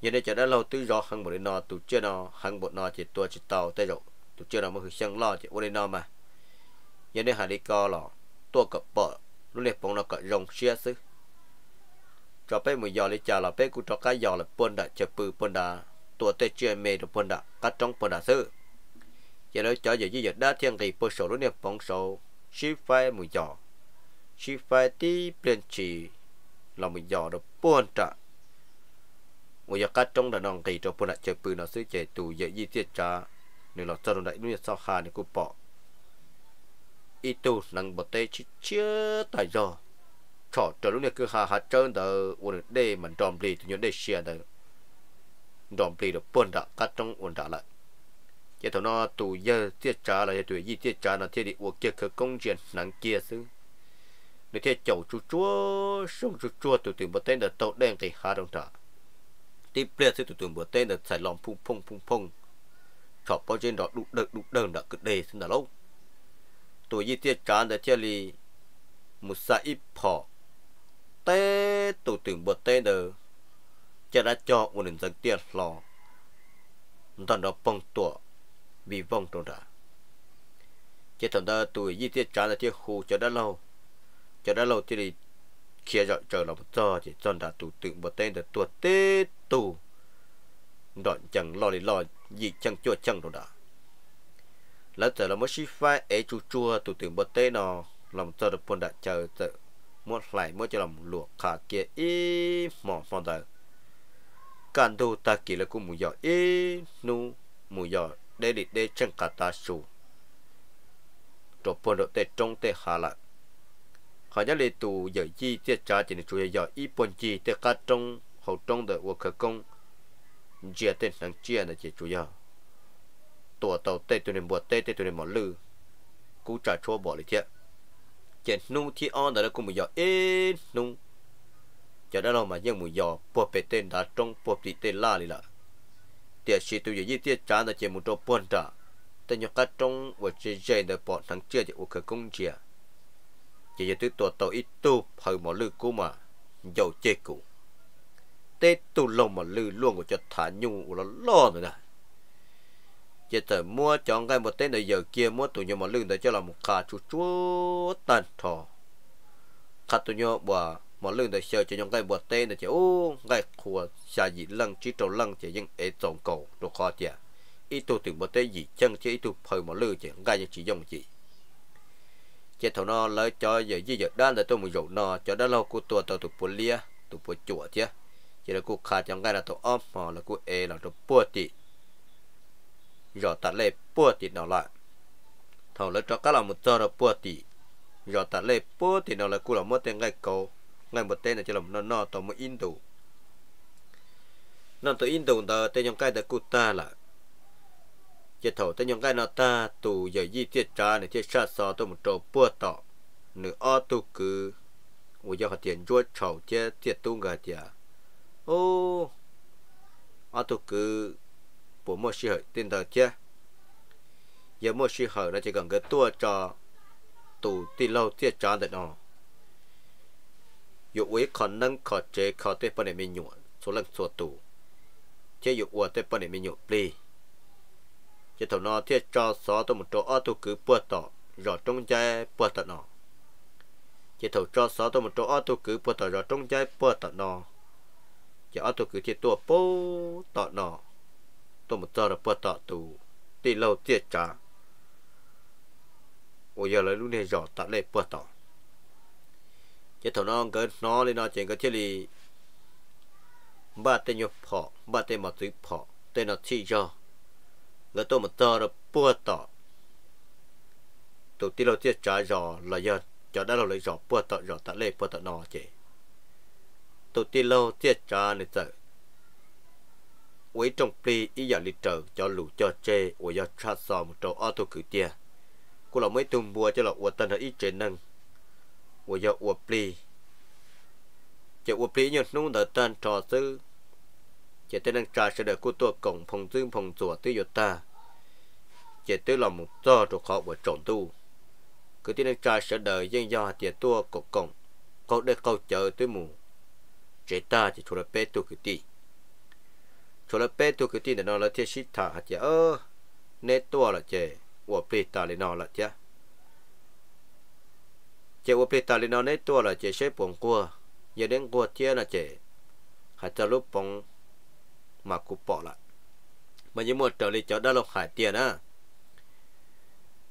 Giờ đây trả đã lâu tư rõ hàng bộ nó tụ chưa nó hàng bộ nó chỉ tôi chỉ tàu tới rồi tụ chưa nó mới sang lo chỉ bộ nó mà. Giờ đây hai đi co lọ tôi cặp bờ lúc này bọn nó cặp rồng xia sư cho bé mùi giò lấy chả là bé cũng cho cái giò là bún đã chả bự bún đã tua tê chưa mê được bún đã, cắt trong bún đã sư giờ đó cho giờ giờ đã thiên kỳ bún sầu lúc này bún sầu xí phai mùi giò xí phai tí bên chỉ là mùi giò được bún đã mùi giò cắt trong đã nòng kỳ cho bún đã chả bự nó sư chả tù giờ gì tiết chả nên là cho nó đại lúc này sao hà này cũng bỏ. Ít tu năng bật tê chỉ chưa tại giờ cho trở lúc này cứ hà hà trơn tờ, uốn đây mình đòn bì thì nhớ đây xia tờ. Đòn bì được buồn đã cắt trong uốn đã lại. Cái thằng nó, tù giờ tiết trả là tuổi gì tiết trả nó, thiết đi uống kia cái công chuyện nắng kia xứ. Nếu thiết chậu chú chúa, sông chú chúa tụi tụi bữa tên được tàu đen thì hà đồng trả tiếp lên thì tụi tụi bữa tên được xài lòng phung phung phung phung. Chọc bao trên đó đục đợt đục đơn đã cứ đề xin là lâu tuổi gì tiết trả là thiết đi một sai ít phò tế tụ tưởng bờ tế đờ. Chả đã cho một nền dân tiền lo toàn đó bông tủa vì vong trong đó chỉ thằng đó tuổi di tiết trả là tiết khu cho đã lâu. Cho đã lâu thì kia rồi chờ là một giờ thì toàn đã tụ tưởng bờ tế đờ tua tế tụ đoạn chẳng lo đi lo gì chẳng chua chẳng đâu đó lỡ giờ là mới xí phai ấy chua chua tụ tưởng bờ tế nó làm cho được bọn đã chờ chờ một lại mỗi cho làm luộc khá kia ý mỏ mỏ đời can tu ta kỳ là cũng mù giò ý nu mù giò để đi để chân cả ta su rồi bọn độ tệ trong tệ hà lại họ nhớ lấy tù giờ chi tiết trả chỉ là chủ yếu ý bọn chi tệ cả trong hậu trong đời của khởi công chia tên năng chia là chỉ chủ yếu tổ tàu tệ tụi nên buộc tệ tụi nên mỏ lư. Cú trả chua bỏ lại thiệt chén nung thì on đã cùng một giờ ê nung. Giờ đã là mà nhưng một giờ bộ bề tên đã trong bộ bề tên la đi là tiệt sĩ tôi giờ tiệt trả là chỉ một chỗ buồn trả tên nhóc cá trong và chỉ dây để bỏ thằng chưa thì ok công chia chỉ giờ tôi tổ tổ ít tu hơi một lư cũ mà, dầu chê cũ. Tết tu lông mà lư luôn của cho thả nhung là lo rồi nè chỉ tờ mua chọn cái một tên này giờ kia, mua tụi nhau mà lưng để cho là một khá chú chú tần thọ khát tụi nhau bà mà lưng để chơi cho nhau cái một tên này chỉ ô, cái khua xa gì lăng chỉ trâu lăng chỉ những ế tổng cầu đồ khó chả ít tụi từng một tên gì chân chỉ ít tụi phơi mà lưng chỉ cái chỉ dùng gì. Chỉ thầu nó lấy cho giờ gì giờ đan là tôi một dầu nó, cho đó lâu cô tua tôi tụi bùa lia tụi bùa chùa chứ. Chỉ là cô khát trong cái là tôi ôm mà là cô ế là tôi bùa tị giờ ta lấy bùa tị nó lại. Thầu lấy cho các là một giờ là bùa tị giờ ta lấy bùa tị nó lại cú là một tên ngay cầu. Ngay một tên là chỉ là nó nó tàu một in đủ. Nó tàu in đủ tờ tên trong cái tờ cú ta là. Chỉ thầu tên trong cái nó ta, tù giờ di tiết trả này tiết sát so tôi một trâu bùa tọ nửa o tu cứ ủa giờ họ tiền chuột chầu chết tiết tu ngờ tiệt ô, o tu cứ bộ mua sĩ hợi tin tờ chứ giờ mua sĩ hợi nó chỉ cần cái tua cho tù ti lâu tiết trả được nó. Dụ ấy còn nâng, khó chế, khó tế bọn mình nhụa, số lần số tù. Chế dụ ua tế bọn mình nhụa bì. Chế thầu nó thiết cho xó tôi một chỗ ô tô cứ bùa tỏ, rõ trong trái bùa tỏ nó. Chế thầu cho xó tôi một chỗ ô tô cứ bùa tỏ, rõ trong trái bùa tỏ nó. Chế ô tô cứ chế tua bố tỏ nó tôi một giờ là bớt tọt tù đi lâu tiết trả ôi giờ là lúc này giỏ tạ lệ bớt tọt cái thằng nó cái nó lên nó chuyện cái thiết li ba tên nhập phỏ, ba tên mà tự phỏ, tên nó chi cho. Người tôi một giờ là bớt tọt tụ đi lâu tiết trả giỏ là giờ cho đã lâu lấy giỏ bớt tọt giỏ tạ lệ bớt tọt nó chứ tụ đi lâu tiết trả này giờ với trong pli ý giờ lịch trở cho lũ cho chê của do cha sò một trâu ô tô cử tia. Cô là mấy tung bùa cho là của tân ở ít trên nâng, của do của pli chỉ của pli nhật nung đỡ tân trò sư. Chỉ tên năng trà sẽ đợi cô tua cổng phòng dương phòng chùa tư yo ta. Chỉ tư là một do trò họ của trộn tu. Cứ tên năng trà sẽ đợi dân do chỉ tua cổng cổng, có để câu chờ tới mù. Chế ta chỉ cho là bê tu cử ti cho là bé tôi cứ tin là nó là thiết thả hạt chả ơ, nét to là chè của bê ta là chả chè của bê ta nét to là chè xếp bổng cua. Giờ đến cua chia là chè hạt cho lúc bóng mà cụ bỏ lại. Mà như một trở lại cho đã lộc hải tiền á.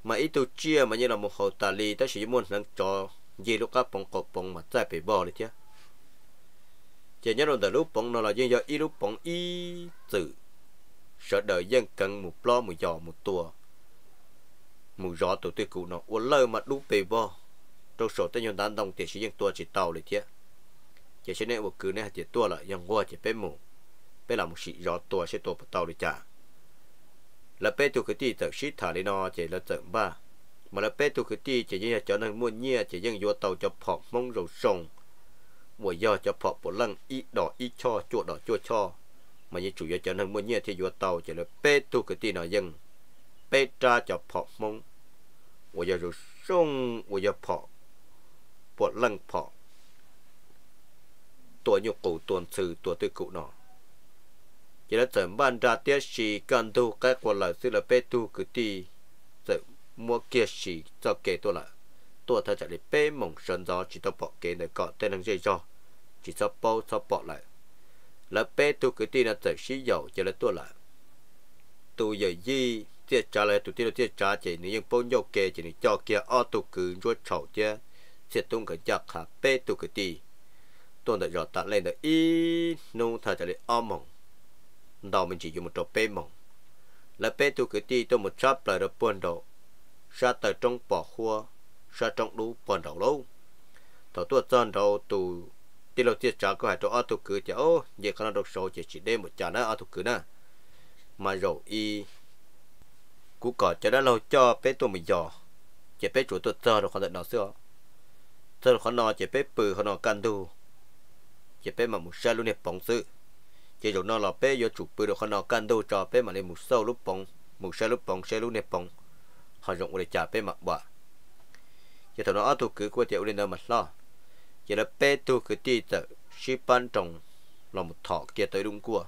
Mà ít tu chia mà như là một hậu tà lì ta chỉ muốn năng cho gì lúc các bông cột bông mà trái bị bỏ đi chứ chỉ nhớ rồi lúc bông nó là dân do ít lúc bông ít từ sợ đời dân cần một lo, một giò, một tua một giò tổ tiên cụ nó uốn lơ mà đúng bề bo trong số tên nhân đàn đồng thì chỉ dân tua chỉ tàu lại thế chỉ cho nên một cứ này chỉ tua là dân qua chỉ bé mù. Bé làm một sĩ giò tua sẽ tua một tàu lại trả. Là bé tu cái ti tự sĩ thả lên nó chỉ là tự ba. Mà là bé tu cái ti, chỉ như cho nên mua nhia, chỉ dân vô tàu cho phỏng mong rồi sông vừa do cho phọ bộ lăng ít đỏ ít cho, chua đỏ, chua cho. Mà như chủ yếu cho nên mua nhia thì vừa tàu chỉ là bê tu cái ti nào dân, bê tra cho phọ mông. Vừa do rồi sung vừa do phọ bộ lăng phọ tuổi nhục cụ tuần sự tuổi tư cụ nó chỉ là tận ban ra tiết sĩ cần tu cái quan lại sự là bê tu cái ti. Mua kia gì cho kể tôi là tôi thật chạy đi bê mộng sơn gió chỉ cho bỏ kế để có tên năng dây cho chỉ cho bao cho bỏ lại. Là bé tôi cứ tin là tự sử dầu chỉ là tôi lại, tôi giờ gì tiết trả lại tôi tiết là tiết trả chỉ. Nếu như bao nhiêu kê chỉ nếu cho kia ở tôi cứ ruột chậu chứ. Sẽ tung cái giặc hạ bé tôi cứ tin. Tôi đã rõ tạ lên được ý nung thà trả lại âm mộng. Đầu mình chỉ dùng một trò bê mộng. Là bé tôi cứ tin tôi một chắp lại được buồn đầu ra tới trong bỏ hoa ra trong lũ buồn đầu lâu. Tàu tua chân đầu tù đi lâu tiết trả có hai chỗ ở thuộc cứ chứ ô vậy khả năng độc số chỉ chỉ đêm một chả nữa ở thuộc cứ nè. Mà rồi y cú cỏ cho đã lâu cho bé tụi mình dò. Chỉ bé chủ tôi chờ được khó được nó xưa. Chờ được khó nó chỉ bé bự khó nó can đu. Chỉ bé mà một xe luôn đẹp bóng sự. Chỉ rồi nó là bé do chủ bự được khó nó can đu cho bé mà lên một sâu lúc bóng, một xe lúc bóng, xe lúc đẹp bóng. Họ dùng để trả bé mặt bạ chỉ thằng nó ở thuộc cứ qua tiểu lên đâu mà lo giờ là bé tu cái đi tới ship ban trồng là một thọ kia tới đúng cua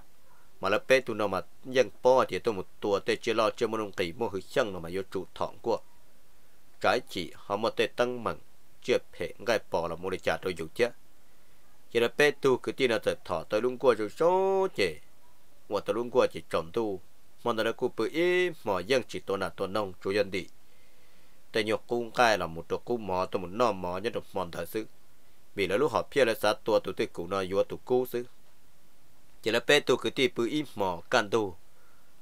mà là bé tu nó mà dân bỏ thì tôi một tua tê chia lo cho một ông kỳ mua hơi chăng là mà vô trụ thọ cua trái chỉ họ một tê tăng mặn, chưa hệ ngay bỏ là một trả tôi dụ chứ. Giờ là bé tu cái đi nó tới thọ tới đúng cua rồi số chè và tới đúng cua chỉ trồng tu. Mà nó là cụ bự ý, mà dân chỉ tôi là tôi nông, chủ dân đi. Tại nhiều cung cái là một chỗ cung mỏ, tôi một nọ mỏ nhân được mòn thời sự หมอตัวหมดนอหมอยันตัวมอนเถอะซื้อมีแล้วลูกหอบเพี้ยแล้วสัตตัวตัวที่กูนอยตัวกู้ซื้อจะแล้วเป็ดตัวคือที่ปื้อีหมอกันดู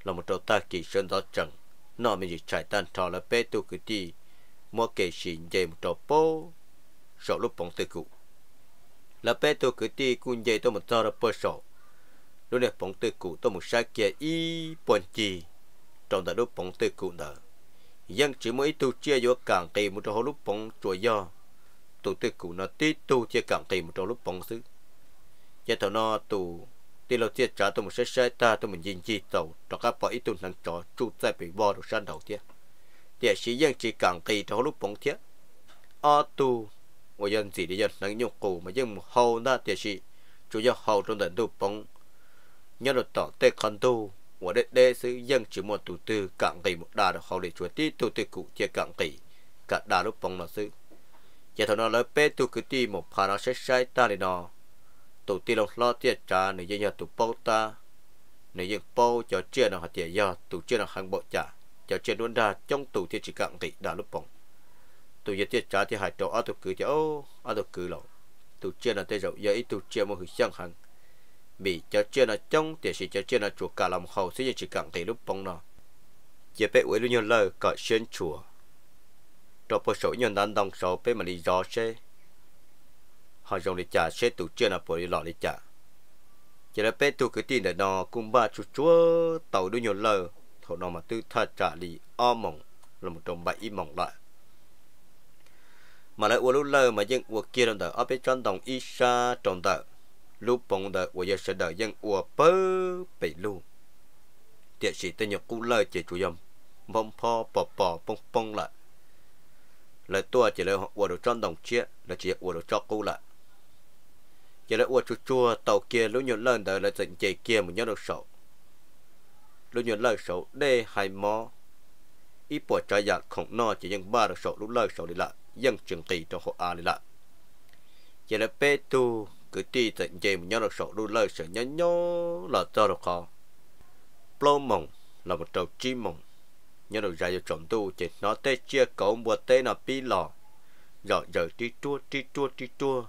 เราหมดตัวตากี่เชิญต่อจังนอมีจิตใจตันทอแล้วเป็ดตัวคือที่มัวเกชินเจมตัวโป้สอบลูกปองตัวกูแล้วเป็ดตัวคือที่กุญเจตัวหมดจอระเปิดสอบ lúc này bóng tư cụ tôi một sai kia y buồn chi trong đó lúc bóng tư cụ đó dân chỉ mới tu chia vô càng kỳ một trong lúc bóng chuột do tụ tư cụ nó tí tu chia cảm kỳ một trong lúc bóng xứ. Giờ thằng nó tu tí lâu chia trả tôi một sai sai ta tôi mình nhìn chi tàu cho các bỏ ít tụ năng trò trụ tại bị bò được san đầu tiếc địa sĩ dân chỉ cảm kỳ trong lúc bóng tiếc ở tu người dân gì để dân năng nhục cụ mà dân một hầu na địa sĩ, chủ yếu hầu trong tận tu bóng. Nhớ được tỏ tê con tu và đệ đệ sự dân chỉ một tụ tư cạn kỳ một đà được hầu để chúa tí tụ tư cụ chia cạn kỳ cả đà lúc bóng nó sư giờ thằng nó lấy bé tu cứ ti một phà nó sẽ sai ta đi nó tụ ti lòng lo tiệt trả, nửa dân nhà tụ bao ta. Nửa dân bao cho chia nó hạt tiệt do tụ chia nó hàng bộ trả. Cho chia luôn đà trong tụ tiệt chỉ cạn thì đã lúc bỏng. Tụ giờ tiệt trả thì hai chỗ ở tụ cứ cho ô ở tụ cứ lòng tụ chia nó tới rồi giờ ít tụ chia một hướng sang hàng bị cho chưa nó trong tiệt sĩ cho chưa nó chuột cả lòng hậu sẽ chỉ cặn thì lúc bỏng nó giờ bé uống nhiều lời cọ xuyên chùa cho bộ số nhân đàn đồng số bên mà đi rõ xe họ dùng để trả xe tụ chưa là bộ đi lọ để trả. Chỉ là bé tu cái tin để nó cùng ba chú chúa, tàu đôi nhiều lờ thổ nó mà tư tha trả lì o mỏng là một trong bảy y mỏng lại mà lại uống lúc lờ mà dân uống kia đồng tờ ở bên trong đồng y sa trong tờ. Lúc bông tờ uống giờ sẽ đợi dân uống bơ bị lu. Tiệt sĩ tên nhật cú lờ chỉ chủ dâm bông po bò bò, bông bông lại lại tua chỉ là uổng được trong đồng chia là chỉ uổng được cho cũ lại. Chỉ là uổng chua chua, tàu kia lúc nhiều lần đời là tỉnh chạy kia một nhớ được sổ. Lúc nhiều lời sổ, đê hai mò ít bỏ trái giặc không no chỉ dân ba được sổ lúc lời sổ đi lại, dân trường tỷ trong hộ a đi lại. Chỉ là bê tu, cứ đi tận chạy một nhớ được sổ lúc lời sổ nhớ nhớ là cho được khó. Plo mộng là một trầu chi mộng nhớ được ra cho trộm tu, chỉ nó tê chia cậu mùa tê nó pi lò. Rồi, giờ đi chua đi chua đi chua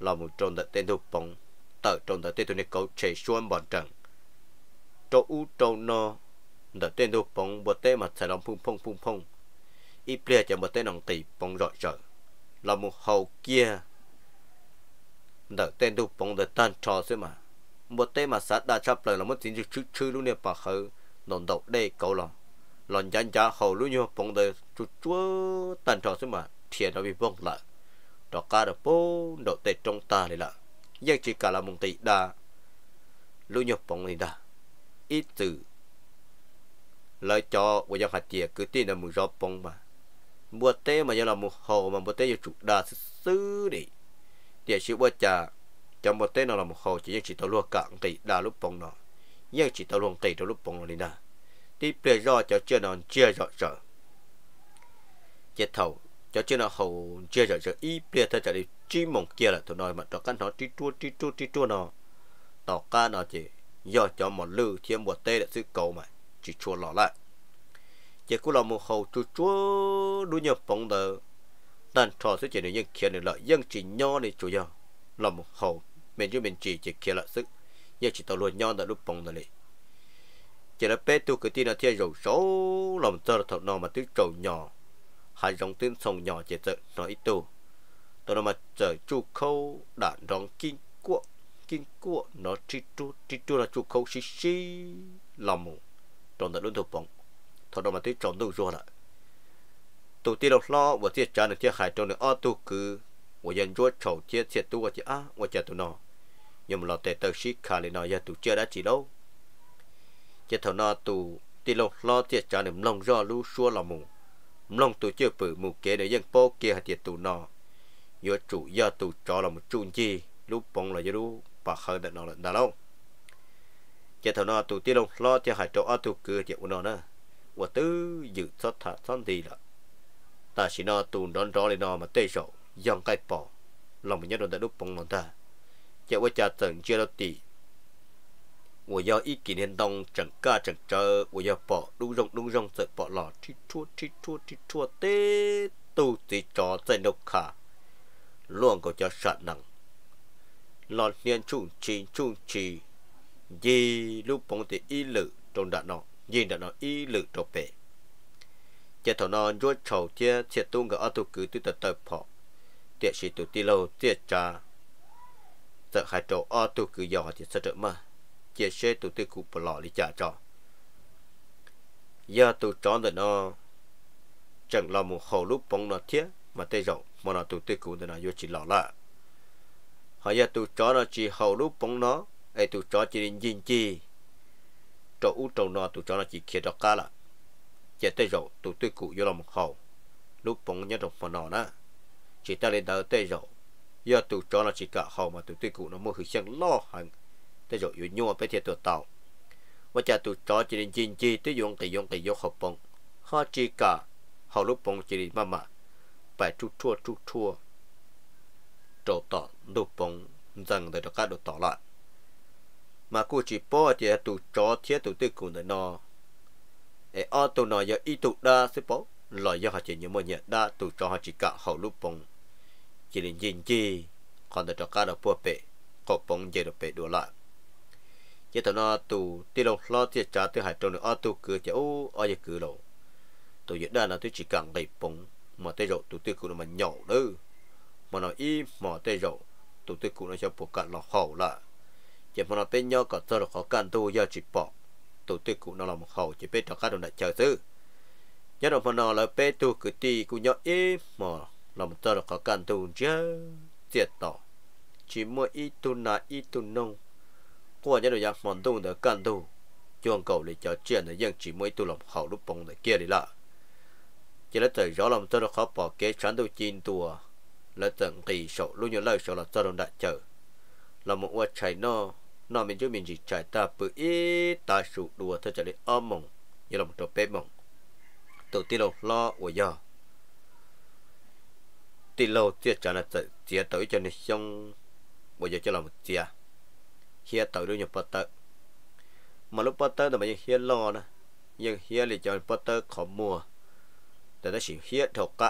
là một trộm đặt tên thu bóng tờ trộm đặt tên thu này cậu chạy xuân bọn trần chỗ u trâu nó đặt tên thu bóng mua tê mà sẽ lòng phung phung phung phung. Ít bia cho một tê nòng tỷ bóng rọi rỡ là một hầu kia đợt tên tu bóng đợt tan trò xí mà. Một tê mà sát đã chấp lời là mất chính chữ chữ luôn nè bà khờ nón đầu đây cầu lòng lần dân cha hầu luôn nhau phong đời chú chúa tận trò xí mà thiệt nó bị vong lại đó cả được bố độ tệ trong ta này là nhưng chỉ cả là một tỷ đa luôn nhau phong này đa ít từ lời cho của dân hạt tiệt cứ tin là một gió phong mà mua tế mà giờ là một hồ mà mua tế giờ chủ đa xứ đi địa chỉ bữa trà trong một tế nào là một hồ chỉ chỉ tao luôn cạn tỷ đa lúc bông nó nhưng chỉ tao luôn tỷ tao lúc bông nó đi đi bề do cho chưa nó chưa rõ rõ chết thầu cho chưa nó hầu chưa rõ rõ y bề thật trả đi chi mong kia là tụi nói mà cho căn nó đi chua đi chua đi chua nó tỏ ca nó chỉ, do cho một lư thêm một tê để sự cầu mà, chỉ chua lọ lại. Chỉ cũng là một hầu chua chua đu nhập bóng đờ đàn trò sẽ chỉ được những kia này lợi, dân chỉ nho này chủ do. Là một hầu mình chứ mình chỉ chỉ kia là sức nhưng chỉ tao luôn nho là lúc bóng đờ này chỉ là bé tu cái tin là thiên dầu số, lòng tơ thật nó mà tiếng trầu nhỏ. Hai dòng tiếng sông nhỏ chỉ tự nói tu tao mà chờ chu khâu, đạn rong kinh cuộn kinh cuộn, nó chi tu chi tu là chu khâu xí xí, lòng mù. Tròn tận luôn thuộc bóng thọ nó mà tới tròn đâu rồi lại. Tu tiêu đâu lo và tiết trả được tiết hải trong được ở tu cứ. Và dân chúa chầu tiết tiết tu và tiết á và tiết tu nó nhưng mà lo tệ tờ sĩ khả lên nó giờ tu chưa đã chỉ đâu chết thầu nó tù tì lô lo chỉ cho nên lòng do lú xua lòng mù. Lòng tù chưa bự mù kế để dân bố kia hạt tiệt tù nó yo chủ yo tù cho là một chung chi lú bông là yo bà khơi đợt nó là đà lâu. Chết thầu nó tù tì lô lo chỉ hạt chỗ tù cứ chỉ nó nữa và tứ dự thoát thả thoát đi là. Ta chỉ nó tù đón đó lên nó mà tê sổ dòng cái bỏ. Lòng mình nhớ đồn đã đúc bông lòng ta. Chết với cha tận chưa đâu tì 我要一几年当整个整着，我要保路用路用这保了，踢出踢出踢出的都得找在那卡，乱个叫杀能，老年中期中期，一路帮的一路中的呢。nhìn đã nó y lực trộp bể chế thọ nó ruột trầu chế chế tung cái auto cứ từ từ phò tiệt sĩ tụ tì lâu tiệt trà sợ hai trầu auto cứ dò thì sẽ được mà chia sẻ tụ tì cụ bỏ lọ đi trả cho giờ tụ tròn được nó chẳng là một hậu lúc bóng nó thiết mà tê rộng, mà nó tụ tì cụ thì nó vô chỉ lọ lại họ giờ tụ tròn nó chỉ hậu lúc bóng nó ấy tụ tròn chỉ đến nhìn chi. Trâu u trâu nó tụ cho nó chỉ kia đó cá là chỉ tê rộng tụ tôi cụ vô lòng hậu lúc bóng nhớ rộng phần nọ nè chỉ ta lên đầu tê rộng. Giờ tụ cho nó chỉ cả hậu mà tụ tôi cụ nó mua hư sang lo hẳn tới rồi yêu nhau bây giờ tụ tàu và cha tụt cho chỉ đến chín chi tới dùng cái dùng cái dùng học bông họ chỉ cả. Họ lúc bông chỉ đến mama, phải chút chua chút chua trâu tỏ lúc bông dần để đó cá được tỏ lại. Mà cô chỉ bỏ thì tụ chó thiết tụ tư cùng nó ê ở tụi nó giờ ít tụt đa sẽ bỏ lời giờ họ chỉ những mọi nhận đa tụt cho họ chỉ cả họ lúc bông chỉ đến chín chi. Còn để đó cá được bùa bể. Có bông chỉ được bể đủ lại chỉ tụ nó tụ tì lâu lo tiệt trả từ hải trong được ờ, ở tụ cứ chỉ ô ở ờ, giờ cứ lâu tụ giờ đa là tụi chỉ cần đầy bụng, mà tê rộ tụi tê cụ nó mà nhỏ nữa mà nó y mà tê rộ tụi tê cụ nó cho bộ cạn nó hậu là chỉ mà nó bên nhau có cho được khó khăn tu giờ chỉ bỏ. Tụi tê cụ nó làm một hậu, chỉ biết cho các đồng đại chờ chứ. Nhớ đồng mà nó là bên tu cứ ti cụ nhỏ y mà làm một cho được khó khăn tu chứ tiệt tỏ. Chỉ mua y tu na y tu nông qua nhớ được rằng mòn tu được căn tu chuông cầu để cho chuyện để dân chỉ mới tu lòng hậu lúc bóng để kia đi lại chỉ là từ gió lòng tôi đã khó bỏ kế chán tu chín tua là tận kỳ sổ luôn nhớ lời sổ là cho đồng đại chờ là một quả chạy no nó mình chứ mình chỉ chạy ta bự ít ta sụ đùa thôi trở lại ôm mộng như là một trò bếp mộng tổ tiên lâu lo của giờ tiên lâu tiết trả là tự tiết tới cho nên xong bây giờ cho là một tiết hiện tới đôi nhập bắt tới mà lúc bắt tới là mình hiện lo nè nhưng hiện thì cho bắt tới khó muaแต่ถ้าสิเฮียถกกะ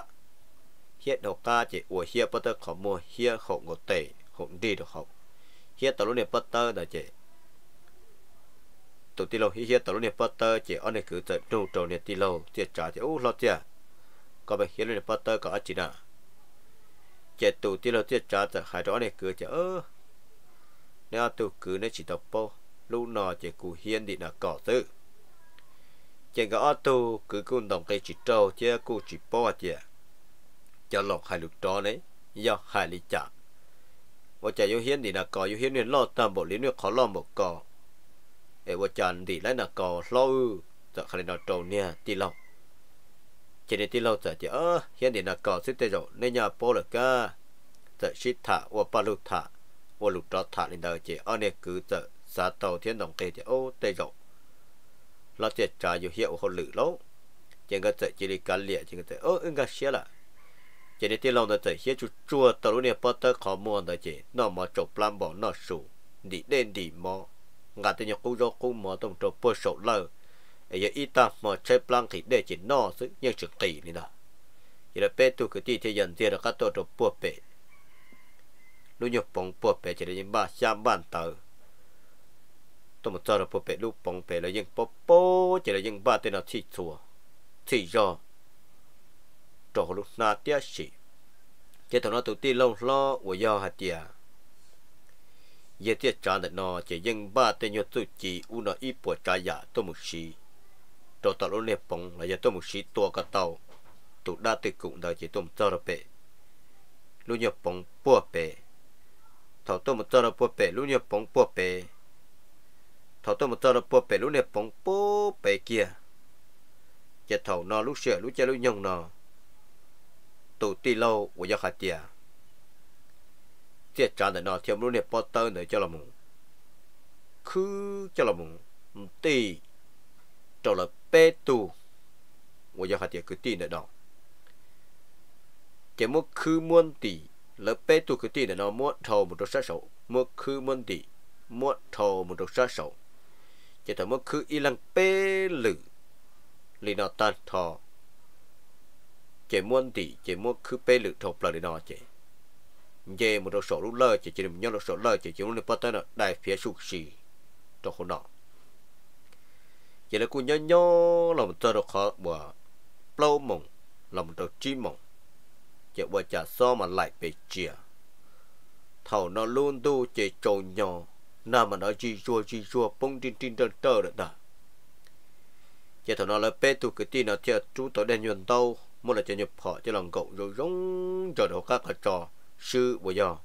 เฮียถกกะจะอวเฮียปัตเตอร์ขอมัวเฮียหกงเตะหกดีดอก hiết tàu lúc này bắt tơ là chị tụ tì lâu hiết tàu lúc này bắt tơ chị anh này cứ tự trâu trâu này tì lâu chị trả chị ô lo chị có phải hiết lúc này bắt tơ có chị nào chị tụ tì lâu chị trả chị hai đó này cứ chị ơ nếu tụ cứ nó chỉ đọc bao lúc nào chị cụ hiên đi là cỏ tư chị có tụ cứ cùng đồng cây chỉ trâu chị cụ chỉ bao chị cho lọc hai lục đó đấy do hai lý chạm ว่าจะอยู่เฮียนดีนะก่ออยู่เฮียนเนี่ยรอดตามบทเรียนเนี่ยขอรอบอกก่อเอว่าจันดีแล้วนะก่อรอจะใครนอโตเนี่ยตีเราจะได้ตีเราจะจะเออเฮียนดีนะก่อสิเตจในญาโปละก็จะชิดถะว่าปลุถะว่าลุตรถะลินเดอเจอันนี้คือจะสา โตเทียนดงเตจะโอเตจเราจะจ่ายอยู่เฮียคนหรือแล้วจึงก็จะจิริการเลียจึงก็จะเอออึ้งก็เสียละ chỉ để tiêu lòng đó chỉ hiết chú chua tàu lúc này bắt tới khó mua đó chỉ nó mà chụp làm bỏ nó sụ đi đen đi mò ngã tới nhóc cú rô cú mò tông chụp bơ sổ lơ ấy giờ ít ta mà chơi plan thì để chỉ Lúc nhóc bông bơ bể chỉ là những ba trăm ban tờ tôi một giờ là bơ bể lúc bông bể là những bơ bơ chỉ là những ba tên là thị chua. Thị do trò lúc na tia sĩ chỉ thằng nó tụi ti lông lo của do hạt tia. Giờ tiết chán được nó chỉ những ba tên nhau tự chỉ u nó ít bộ trả giả tôi một xí trò tao lúc nếp bóng là giờ tôi một xí to cả tàu tụi đa tự cũng đời chỉ tôi một giờ bể lúc nhập bóng bùa bể thọ tôi một giờ bùa bể lúc nhập bóng bùa bể thọ tôi một giờ bùa bể lúc nhập bóng bùa bể kia chỉ thầu nó lúc sửa lúc chơi lúc nhông nó tụ ti lâu của gia khát tia. Tiết trả để nó thêm lúc này bắt tơ nữa cho là mùng. Cứ cho là mùng ti cho là bê tu của gia khát tia cứ ti nữa đó chỉ muốn cứ muốn tì lỡ bé tu cái tiền nữa nó mua thầu một đôi sát sầu mua khứ môn đi mua thầu một đôi sát sầu chỉ thầu mua khứ y lăng bé lử. Lì nó tan thò. Chỉ môn đi chỉ mua khứ bé lử thầu thộp lì nó chỉ. Về một đôi sổ lúc lơ chỉ chỉ một nhau đồ sổ lơ chỉ chỉ muốn được bắt tay nó đại phía sụp xì. Cho khổ nọ chỉ là cô nhớ nhớ là một tờ đồ khó. Bỏ lâu mộng là một đồ chi mộng chỉ bỏ trả so mà lại bị chia thầu nó luôn tu chỉ trâu nhỏ na mà nó chi chua chi chua, bông tin tin tơ tơ được đó. Chỉ thầu nó là bê tu cái tin nó thiệt chú tổ đen nhuận tâu mua là cho nhập họ cho lòng cậu rồi giống cho đồ các cái trò, sư bây giờ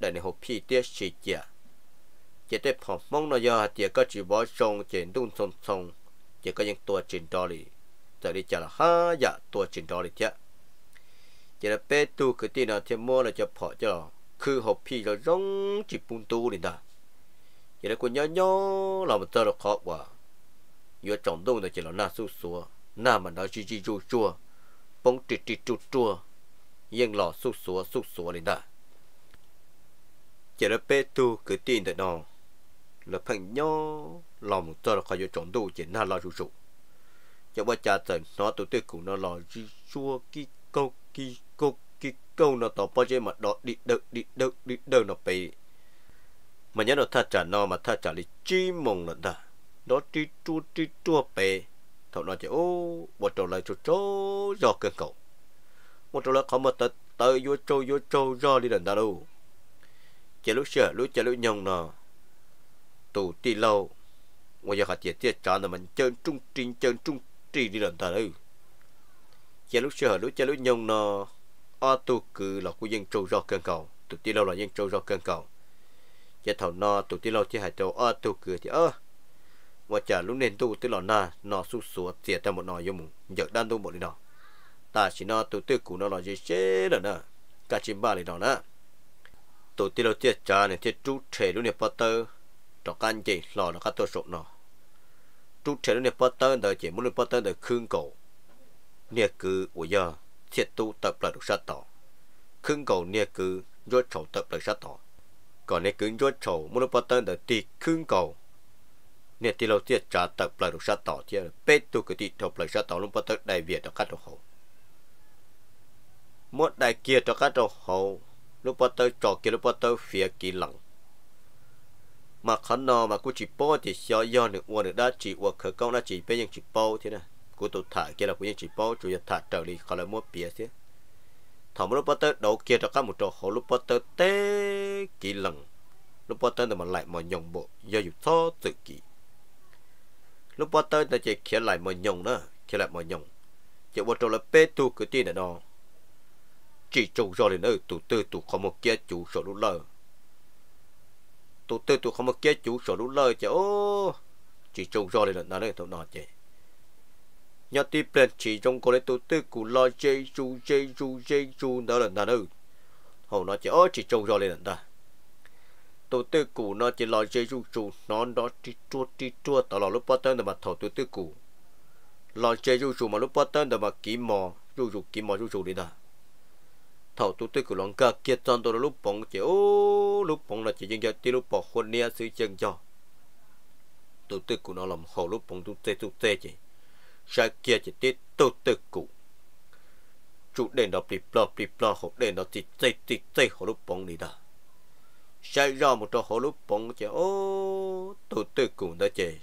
đại này hộp phi tiết sĩ chia chỉ để họ mong nó do chỉ có chỉ bỏ sông chế đun sông sông chỉ có những tua trình đó đi tại đi chả là ha dạ tua trình đó đi chứ จะเปตูคือที่เราเทียมอเราจะพอจะคือหอบพี่เราร้องจิบปุ่นตูนี่นะจะได้คนย่อๆเรามันเจอเราเคาะว่าอยู่จอมดงเราจะเราหน้าสู้สัวหน้ามันเราจีจีจูจัวปงติดติดจุดจัวยังหล่อสู้สัวสู้สัวนี่นะจะได้เปตูคือที่เด็กน้องเราพังย่อเรามันเจอเราเคาะอยู่จอมดงจะหน้าเราจู่ๆจะว่าจะเจอน้อตัวเตี้ยกูน้าหล่อจีจัวกี้ ki cô ki câu nó tỏ bao mà đó, đi đâu đi đâu đi đâu nó bị mà nhớ nó thật trả nó mà thật trả lý chi mong là ta đó đi chua đi chua bề thọ nó chỉ ô một trâu lại chua chô do cơn cậu. Một trâu lại không mà tật tơ vô trâu vô trâu do đi lần ta đâu. Chỉ lúc sợ lúc chờ lúc nhông nó tù ti lâu. Ngoài giờ hạt chỉ tiết trả nó mình chơi trung trình chơi trung trì đi lần ta đâu giờ lúc xưa lúc chơi lúc nhông nó ở tu cứ là của dân trâu do cơn cầu. Tụ ti lâu là dân trâu do cơn cầu. Giờ thầu nó tụ ti lâu thì hải trâu ở tu cứ thì ơ và chả lúc nên tu tì lâu na nó su sủa tiệt ta một nọ giống mù giờ đang tu một đi nọ. Ta chỉ nó tụ tư cũ nó là gì chế rồi nè cả chim ba đi nọ nè. Tụ ti lâu tiệt cha này tiệt chú trẻ lúc này bắt tơ cho can gì lò nó cắt tôi sụp nọ, chú trẻ lúc này bắt tơ đời chỉ muốn bắt tơ đời khương cổ. เนี่ยคือบยาเจ็ดตัว切都得不了啥道，坑狗เนี่ยคือยชาวตัดโฉ得不了啥道，ก่อนเนี่ยคือยอดโฉมุนปตันเดตี坑狗เนี่ยที่เราเสียจ่าตัดปลายลูกชาต่อเที่ยวเป็ดตัวกติทปลายดุษต่อลงปตัดได้เวียดต่ะกัดตัวเขามดได้เกียร์ต่ะกัดตัวเขาลูกปตัดจ่อเกียร์ลูกปตัดเฟียกีหลังมาขันนอมากูจีโป้จีเสียย้อนหนึ่งอ้วนหนึ่งด้าจีอ้วนเขอกล้องด้าจีเป็นยังจีโป้เที่ยวน cô tụ thả kia là cô những chỉ bao chủ yếu thả trở đi khỏi là mua bia thế thằng lúc bắt tới đầu kia cho các một trò hồ lúc bắt tới té kỳ lần. Lúc bắt tới mà lại mà nhồng bộ, do dù thó tự kỷ. Lúc bắt tới ta chỉ kia lại mà nhồng nữa kia lại mà nhồng. Chỉ bắt chỗ là bê tu cái tin này đó. Chỉ chủ rồi nữa tụ tư tụ không một kia chủ sổ lúc lờ. Tụ tư tụ không một kia chủ sổ lúc lờ chứ, ô chỉ chủ rồi là nó đây tụ nó chứ nhớ tiếp lên chỉ trong cô lấy tổ tư của lo dây chú dây chú dây chú đó là đàn ông hầu nó chỉ ở chỉ trông rồi lên ta. Tổ tư cũ nó chỉ lo dây chú chú nó đó chỉ chua chỉ chua tao là lúc bắt tên mà thầu tổ tư cũ lo dây chú chú mà lúc bắt tên mà kỹ mò chú chú kỹ mò chú chú đi ta. Thầu tổ tư cũ lòng cả kia chọn tôi lúc bóng chỉ, ô, lúc bóng là chỉ dân cho tí, lúc bỏ khuôn nia sư chân cho. Tổ tư cũ nó làm hầu lúc bóng tu tê tu tê chỉ sai kia chỉ tiết tô tư cụ chủ đề đó bị blo bị blo học đề đó chỉ tây tây tây hồ lúc bóng đi đó. Sai ra một trò hồ lúc bóng chỉ ô tô tư cụ đó chỉ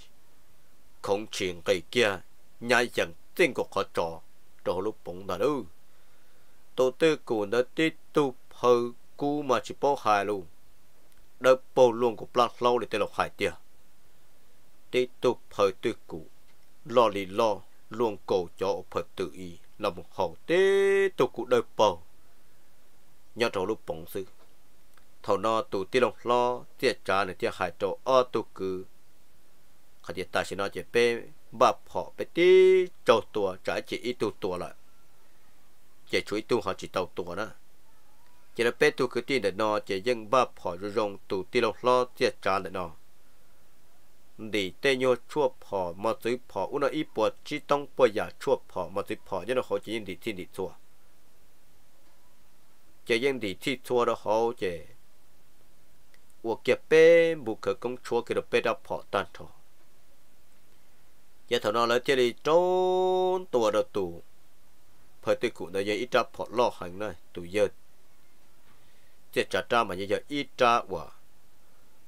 không chuyện cái kia, nhai dần tên của họ trò trò lúc bóng đó đâu. Tô tư cụ đó tiết tu hờ cú mà chỉ bỏ hài luôn. Đợt bầu luôn của plan lâu để tên lộc hải tiệt tiết tu hờ tư cụ lo lì lo. Luôn cổ cho phật tự ý là một hậu tế tu cụ đời bầu nhớ trâu lúc bóng sư thầu nó tụ tiêu lòng lo tiệt trả này tiệt hại trâu ở tu cử khả tiệt ta chỉ nói chỉ bê bạp họ bê tí trâu tua trả chỉ ít tu tua lại chỉ chuối tu họ chỉ tàu tua đó chỉ là bê tu cứ tin để nó chỉ dân bạp họ rồi rong tụ tiêu lòng lo tiệt trả để nó đi tê nhô chua phò mà tới phò u nó ít bò chỉ tông bò giả chua phò mà tới phò cho nó họ chỉ đi thiên đi chua chỉ yên đi thiên chua đó họ chỉ 我给别不可工作给他别到跑单头，也头那来这里中多的赌，拍对股那也一扎跑老行呢，赌也，这扎扎嘛也叫一扎哇，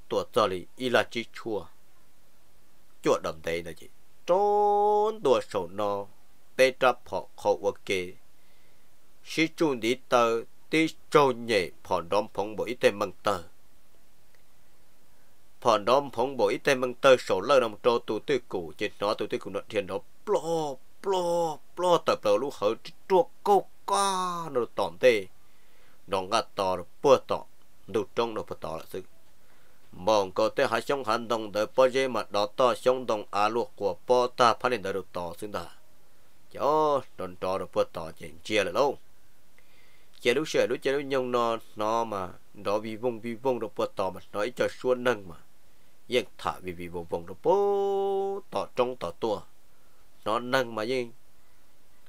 多这里一拉几错。 Chuột đầm tê nè chị. Trốn đùa sổ nó bê trap họ khổ vật kê. Sĩ chung đi tờ tí trâu nhẹ phòn đom phong bộ y tê măng tờ phòn đom phong bộ y tê măng tờ sổ lơ nằm trâu tù tư cụ trên nó tù tư cụ nó thiên nó plo plo plo tập đầu lúc hở chuột câu ca nó tòn tê. Nó ngắt tò, nó bua tọ đồ trong nó phải tọ là sự mong có thể hai sông hành động để bao giờ mà đó ta sông động à luộc của bao ta phát hiện được to xứng ta cho đòn trò được bao to chuyện chia là lâu. Chia lúc sửa lúc chia lúc nhông nó nó mà đó vì vùng vì vùng được bao to mà nói cho xuân nâng mà. Yên thả vì vì vùng vùng được bao to trong to tua. Nó nâng mà yên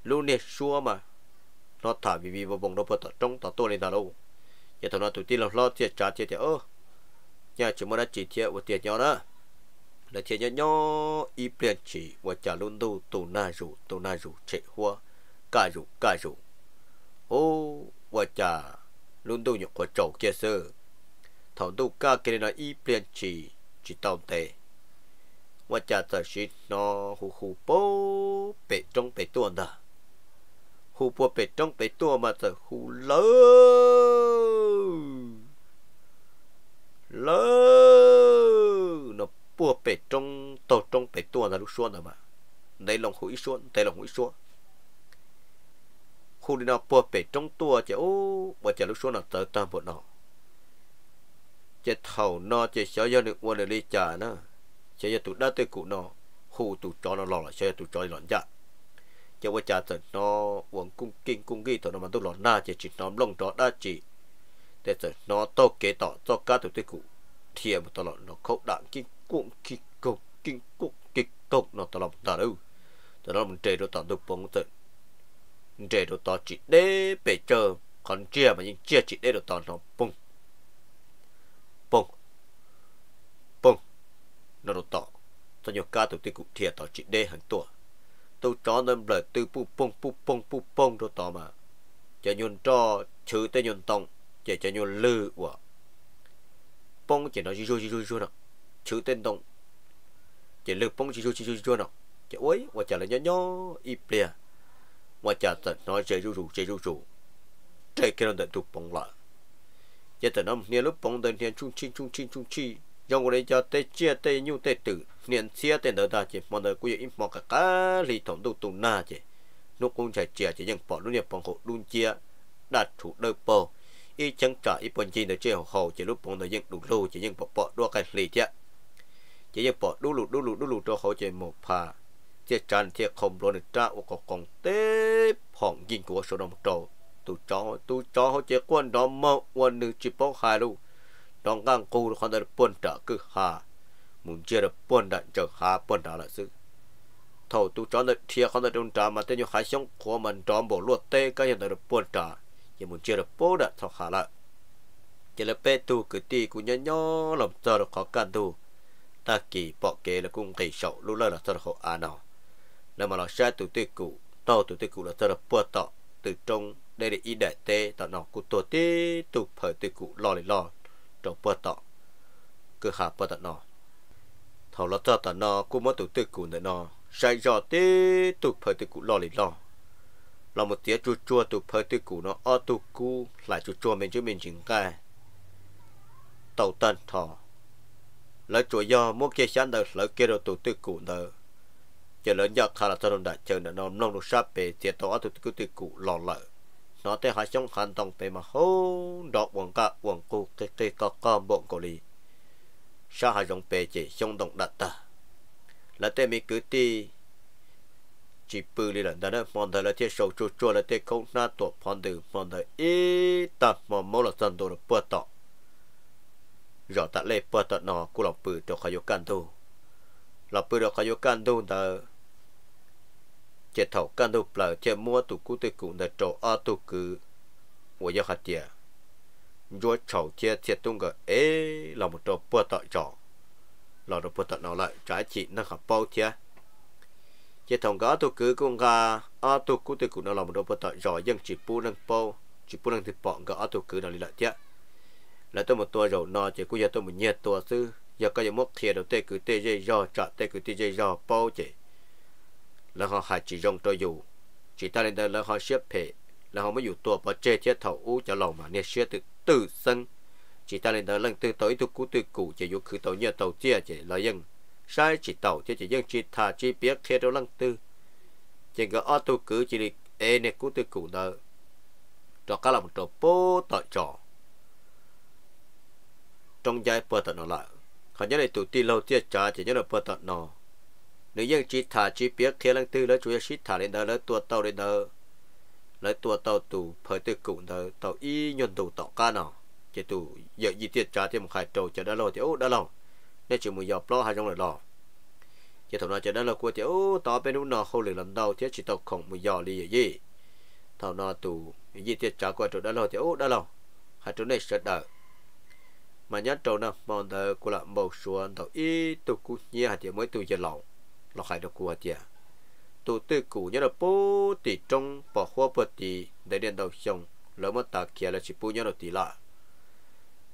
lúc này xua mà. Nó thả vì vì vùng vùng được bao to trong to tua này ta lâu giờ thằng nó tụi tin là lo thiệt trả thiệt thiệt ơ nhà chỉ muốn chỉ thiệt và tiền nhau đó. Là thiệt nhau nhau ý biển chỉ và trả luôn đâu tù na rủ, tù na rủ, chạy hoa cả rủ cả rủ. Ô và trả luôn đâu nhục của chậu kia sơ. Thảo đâu cả cái này ý biển chỉ chỉ tao tệ. Và trả tờ shi nó hù hù bố bể trong bể tuần đó hù bố bể trong bể tuần mà tờ hù lớn lơ nó bùa bể trong tổ trong bể tua là lúc xuân rồi mà đây lòng hủy xuân đây lòng hủy xuân khu đi nào bùa bể trong tua chứ ô bà chả lúc xuân nào tới tam bộ nào chứ thầu nó chứ sợ do được quân đi trả nó chứ giờ tụi đã tới cụ nó khu tụi cho nó lò là chứ tụi cho lọn dạ chứ bà chả tới nó uống cung kinh cung ghi tụi nó mà tụi lọn na chứ chỉ nó lông đó đã chỉ để rồi, nó to kế tỏ cho các tổ tư cụ. Thiệp một lọn nó không đạn kinh cung kinh cục kinh cục kinh cục nó tụi lọn tao đâu. Tụi nó mình chơi đồ tao tụi bông tụi chơi đồ tao chỉ để bể chờ, còn chia mà những chia chỉ để đồ tao nó bùng. Bùng. Bùng. Nó đồ tỏ cho nhiều ca tổ tư cụ thiệt tỏ chị đê hàng tuổi tôi cho nên lời từ pu bông pu bông pu bông đồ tỏ mà. Cho nhon cho chữ tên nhon tông chỉ cho nhau lư của. Bông chỉ nói gì rồi gì rồi rồi nào. Chữ tên tông. Chỉ lư bông gì rồi gì rồi rồi nào. Chỉ uế, và chạy là nhỏ nhỏ ít bia và chạy tận nói chạy rủ rủ chạy rủ rủ chạy cái nó để tụ bông lại giờ tận nó niên lúc bông tận niên trung chi trung chi trung chi. Trong cái cho tê chia tê nhu tê tử. Niên chia tê đỡ ta chỉ mong đợi quy im mong cả cá lì tổng đầu tụ na chỉ. Lúc cũng chạy chia chỉ ยัง bỏ luôn niệm bông hộ luôn chia. Đạt thủ đôi bò y chân cả ít bọn chi nó chơi hồ hồ chỉ lúc bọn nó dân đủ lù, chỉ dân bỏ bỏ đua cái lì chứ chỉ dân bỏ đủ lù đủ lù đủ lù cho hồ chơi một pha chỉ tràn chỉ không lo được trả của cọc tế phòng dân của số đồng trầu. Tu cho tu cho hồ chơi quan đó mơ quan nữ chỉ bỏ hai lưu đòn ngang cù còn được buồn trả cứ hà. Muốn chơi được buồn đạn chờ hà, buồn đạn là sự. Thầu tu cho được thiệt còn được đồng trả mà tên nhau hai sống của mình tròn bỏ luốt tế cái hiện tại được buồn trả nhưng muốn chơi được bố đã thọ khá lại chơi là bé tu cứ ti cũng nhớ nhớ làm cho được khó khăn tu ta kỳ bỏ kế là cũng kỳ sầu lúc là cho được họ à nào nếu mà nó sai tu tê cụ tao tu tê cụ là cho được bữa tọ từ trong đây là ý đại tê tao nó cụ tổ tê tụ phở tê cụ lo lì lo trong bữa tọ cứ hạ bữa tọ nó thầu lo cho tọ nó cũng mất tụ tê cụ nữa nó sai do tê tụ phở tê cụ lo lì lo là một tiếng chua chua tụ phơi tê cũ nó ở tụ cũ lại chua chua mình chứ mình chỉnh cái. Tàu tân thọ lỡ chùa do mua kia sáng đời lỡ kia đồ tụ tê cũ đời. Giờ lớn giờ khá là cho đồng đại chờ nó nông nông sắp về tiệt tổ tụ tê cụ cũ lo lỡ nó tới hai trong hành động về mà hô đọt quần cả quần cụ tê tê có con bọn cổ lì. Sa hai dòng về chỉ trong đồng đặt ta? Là tên mi cứ ti chỉ bự đi lần đó mòn thời là thiết sầu, chua chua là tê không. Na tổ phong từ mòn thời ít tập mà mỗi là dân đồ là bữa tọ. Rõ tạ lệ bữa tọ nó cũng là bự cho khai can thu là bự được khai can thu ta chế thầu can thu là chế mua tụ cụ tụ cụ là trổ a tụ cứ của gia hạt tiền rồi chầu chế chế tung cái ế là một trò bữa tọ trò. Là đồ bữa tọ nó lại trái chỉ nó học bao chế chỉ thông cái tôi cứ cũng ga a à, tôi cú từ cụ nó làm một đồ bữa tọt giỏi nhưng chỉ bu nâng bao chỉ bu nâng thì bỏ cả a à, tôi cứ nó lại chế là tôi một tua rồi nó chỉ cũng giờ tôi một nhiệt tua sư giờ có những mốc kia đầu tê cứ tê dây do trả tê cứ tê dây do bao chỉ là họ hại chỉ dùng tôi dù chỉ ta lên đây là họ xếp phê là họ mới dù tua bỏ chê thiết thầu u cho lòng mà nè xếp tự tự sân chỉ ta lên đây lần từ tới tôi cú từ cụ chỉ dù cứ tàu nhờ tàu chia chỉ là dân sai chỉ tàu chỉ chỉ dân chỉ thà chỉ biết khi đâu lăng tư. Chỉ có ô tô cứ chỉ đi ê, nè, cú từ cụ đó cho là làm trò bố tội trò. Trong giai bờ tận nó lại họ nhớ lại tụ ti lâu tiết trả chỉ nhớ là bờ tận nó. Nếu như chỉ thả chỉ biết khi lăng tư, lấy chủ yếu chỉ thả lên đó là tua tàu lên đó lấy tua tàu tù phải từ cũng nợ, tàu y nhân tù tàu cá nào chỉ tụ giờ gì tiết trả thêm khai trâu cho đã lâu thì ô đã lâu nếu chỉ muốn dọc lo hai trong là lo chỉ thằng nào cho đó là của thì ô tàu bên นู้น nó không lười làm đâu thế chỉ tao không muốn dò lì gì? Thằng nào tù gì thế trả qua chỗ đó là thì ô đó là hai chỗ này sẽ đợi mà nhớ trâu nè mong đợi của là một số tàu y tụ cú nhia thì mới tụ giờ lòng lo khai được của tiệt tụ tư cụ nhớ là bố tỷ trong bỏ hoa bờ tỷ để điện đầu sông lỡ mất tạc kia là chỉ bố nhớ là tỷ lạ.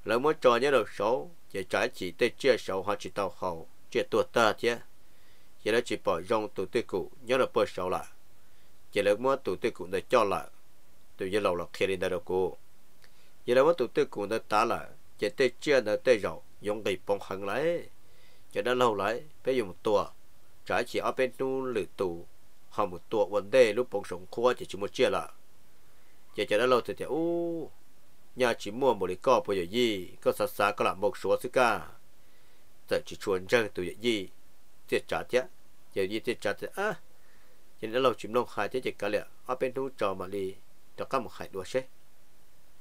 Lỡ mất trò nhớ là số giờ trái chỉ tê chia sầu họ chỉ tàu hậu chỉ tuột ta chứ giờ đó chỉ bỏ rong tụ tư cụ nhớ là bỏ sầu lại giờ là mất tụ tư cụ để cho lại tụ giờ lâu là khi đi đâu cô giờ là mất tụ tư cụ để ta lại giờ tê chia để tê rộng dùng cái bông hằng lại giờ đã lâu lại phải dùng một tua trái chỉ ở bên nu lử tụ, họ một tua vấn đề lúc bông sống khoa chỉ chỉ một chia là giờ giờ đã lâu thì thì ô nhà chỉ mua một cái cỏ bây giờ gì có sát sát có làm một số thứ cả giờ chỉ chuẩn chân từ gì tiết trả chứ giờ gì tiết trả thì à cho nên lâu chìm nông khai chứ chỉ cả lẽ ở bên nu trò mà đi cho các một khai đua xe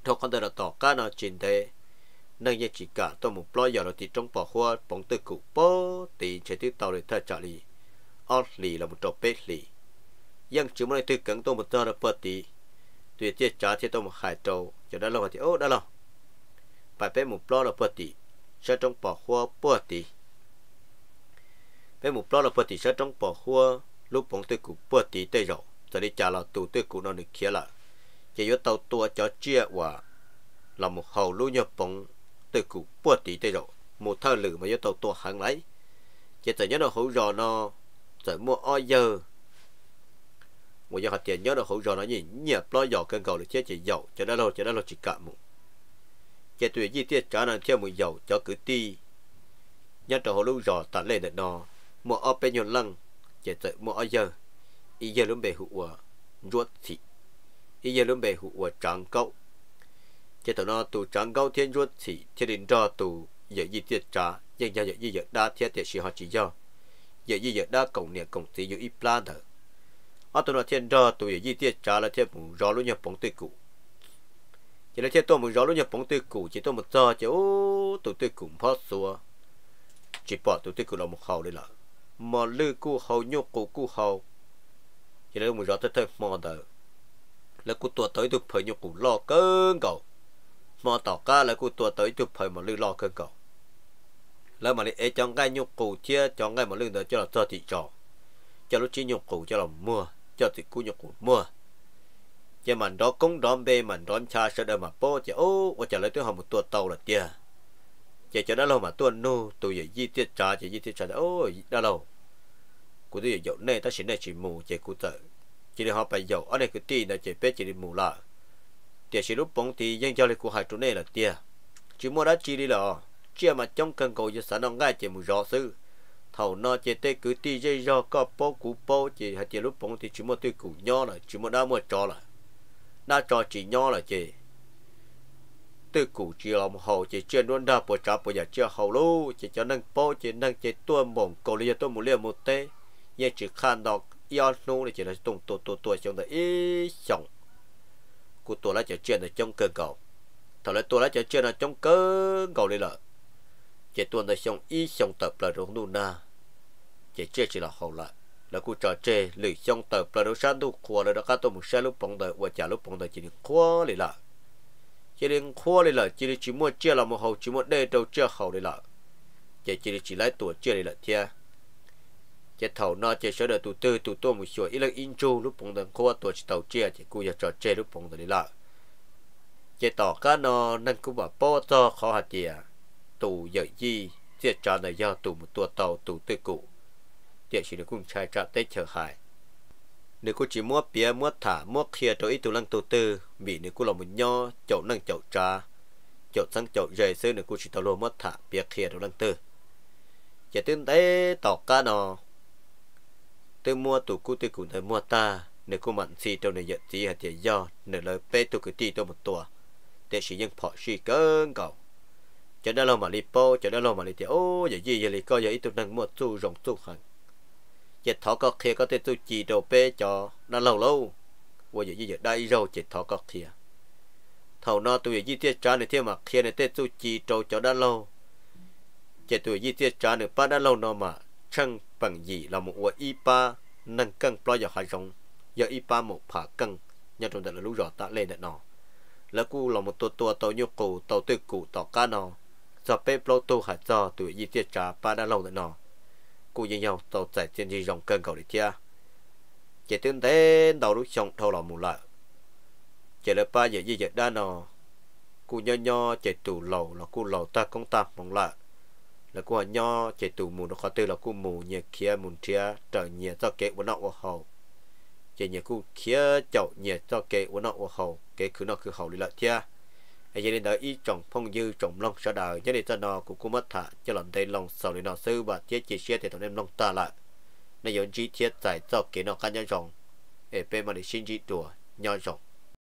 thôi con đời là tỏ cá nó chín thế nên như chỉ cả tôi một lo giờ là thì trong bỏ hoa bóng tư cụ bó thì chế tiếp tàu để thay trả lì ở lì là một trò bếp lì nhưng chỉ muốn tôi cẩn tôi một giờ là bớt tí tôi chia trả thì tôi một hai trâu cho đó là thì, ô đó là phải bếp một lo là bớt tí sẽ trong bỏ hoa bớt tí bếp một lo là bớt tí sẽ trong bỏ hoa lúc bóng tôi cũng bớt tí tây rồi giờ đi trả là tụ tôi cũng nó được kia là chỉ có tàu tua cho chia và là một hầu lưu nhập bóng tôi cũng bớt tí tê rồi một thơ lử mà yếu tàu tua hàng lấy. Chỉ tới nhớ nó hữu rò nó tới mua oi giờ một giờ hạt tiền nhớ được hỗ trợ nó gì? Nhẹp lo dầu cân cầu để chế chỉ dầu, cho đó lâu, cho đó lâu chỉ cả một chỉ tùy chi tiết trả năng theo một dầu cho cứ ti. Nhớ được hữu lưu rò tạt lên được nó mua ở bên nhon lăng chỉ tự mua oi giờ ý giờ luôn bề hữu ruột thị. Ý giờ luôn bề hữu trắng câu chỉ tụi nó tụ trắng cao thiên ruột chỉ thiên đình cho tụ giờ gì tiết trả nhưng giờ gì giờ đa thiết tiết sĩ họ chỉ do. Giờ giờ đa cộng niệm cộng tí giờ ít plan thở ở tụi nó thiên cho tụ giờ gì tiết trả là thiên mù rõ luôn nhập bóng tươi cũ chỉ là thiên tôi một rõ luôn nhập bóng tươi cũ chỉ tôi một giờ chỉ ô tụ tươi cụ phát xua chỉ bỏ tụ tươi cụ là một hậu đấy là mà lư cụ hậu nhục cụ cụ hậu chỉ là một rõ tới tới mò đời là cụ tua tới tụ phải nhục cụ lo cơn cầu mà tỏ ca là cô tua tới chụp phải mà lưu lo cơn cầu là mà đi trong cái nhục cụ chia trong cái mà lưu đó cho là cho thị trò cho lúc chỉ nhục cụ cho là mưa cho thì cú nhục cụ mua chứ mình đó cũng đón bê mình đón cha sẽ đợi mà bố, chứ ô và trả lời tôi họ một tua tàu là tia chỉ cho đó lâu mà tua nô tôi giờ di tiết trả chỉ di tiết trả ô đã lâu. Cú tôi giờ dậu này ta xin này chỉ mù chỉ cú tự chỉ để họ phải dậu, ở đây cái tiền là chỉ biết chỉ đi mù lại tiệt chỉ lúc bóng thì dân cho lại của hai chỗ này là tiệt chỉ mua đã chi đi là chia mà trong cần cầu cho sản ông ngay chỉ mù rõ sư thầu nó chỉ tê cứ ti dây do có bố cú bố chỉ hạt chỉ lúc bóng thì chỉ một tôi củ nho là chỉ một đã mua trò là. Đã trò chỉ nho là chỉ tôi củ chỉ làm một hồ chỉ chưa luôn đa bộ trả bộ giờ chưa hầu lu chỉ cho nâng bố chỉ nâng chỉ tua mỏng cầu lý tôi một liều một tê. Nhưng chỉ khan đọc yêu nu là chỉ là tung tua tua tua trong đời ý sống của tôi là chỉ chuyện ở trong cơ cầu thằng là tôi là chỉ chuyện ở trong cơ cầu này là chỉ tôi là xong ý xong tập là đúng nu na chỉ chơi chỉ là hậu lại là cô trò chơi lười xong tập là đúng sáng tu khoa là các tôi một xe lúc bóng đời và trả lúc bóng đời chỉ nên khoa lại là chỉ nên khoa lại là chỉ chỉ mua chơi là một hậu chỉ mua đây đâu chơi hậu này là chỉ chỉ chỉ lấy tuổi chơi này là thia chỉ thầu nó chỉ sợ được tụ tư tụ tô một số ít là in chu lúc bóng đời khoa tuổi chỉ tàu chia chỉ cô giờ trò chơi lúc bóng đời đi lại chỉ tỏ cá nó nên cũng bảo bỏ cho khó hạt chìa tụ giờ gì chỉ cho này do tụ một tua tàu tụ tư cụ địa chỉ được cùng trai trả tết chờ hại nếu cô chỉ mua bia, mua thả, mua kia cho ít tù lăng tù tư. Vì nếu cô là một nho, chậu năng chậu trà. Chậu sang chậu dày xưa nếu cô chỉ tàu lô mua thả, bia kia tù lăng tư. Chỉ tương tế tỏ cá nò. Tôi mua tù cú tôi cũng thấy mua ta. Nếu cô mặn si trong này giận gì hạt tiền do. Nếu lời bê tôi cứ ti tôi một tua để chỉ nhân phỏ suy cơn cầu cho đã lâu mà li po cho đã lâu mà li tiền ô giờ gì giờ li coi giờ ít tù năng mua tu rồng tu hẳn chết thọ có kia có thể tôi chỉ đồ bê cho nó lâu lâu. Và giờ giờ đây rồi chỉ thọ có kia thầu nó tôi giờ gì tiết trả này thêm mà kia này tết tôi chỉ đồ cho đã lâu. Chỉ tôi giờ tiết trả này ba đã lâu nó mà chẳng bằng gì là một quả y ba nâng cân bao giờ hai rong giờ y ba một phá cân, nhà trong đó là lũ rõ ta lên được nó. Là cu là một tổ tổ tàu nhục cụ tàu tư cụ tàu cá nó. Giờ bê bao tu hạt giờ tôi giờ tiết trả ba đã lâu được nó cú như nhau tàu chạy trên gì dòng cơn cầu để chia chỉ tương thế đầu lúc xong thâu là một lại chỉ là ba giờ gì giờ đa nọ, cú nho nho chỉ tù lầu là cú lầu ta công ta mong lại là cô nho chạy tù mù nó khó tư là cô mù nhẹ kia mù chia trở nhẹ cho kế của nó của hậu chỉ nhẹ cô kia chậu nhẹ cho kế của nó của hậu kế cứ nó cứ hậu đi lại chia hay giờ đợi ý trồng phong dư trồng long sở đời cho nên ta nò của cũng mất thả cho lần đây long sau này nò sư và chế chỉ xe thì thằng em long ta lại. Nên giờ chi tiết giải cho kỹ nò cá nhân rồng để bên mà để xin chỉ đùa nhau rồng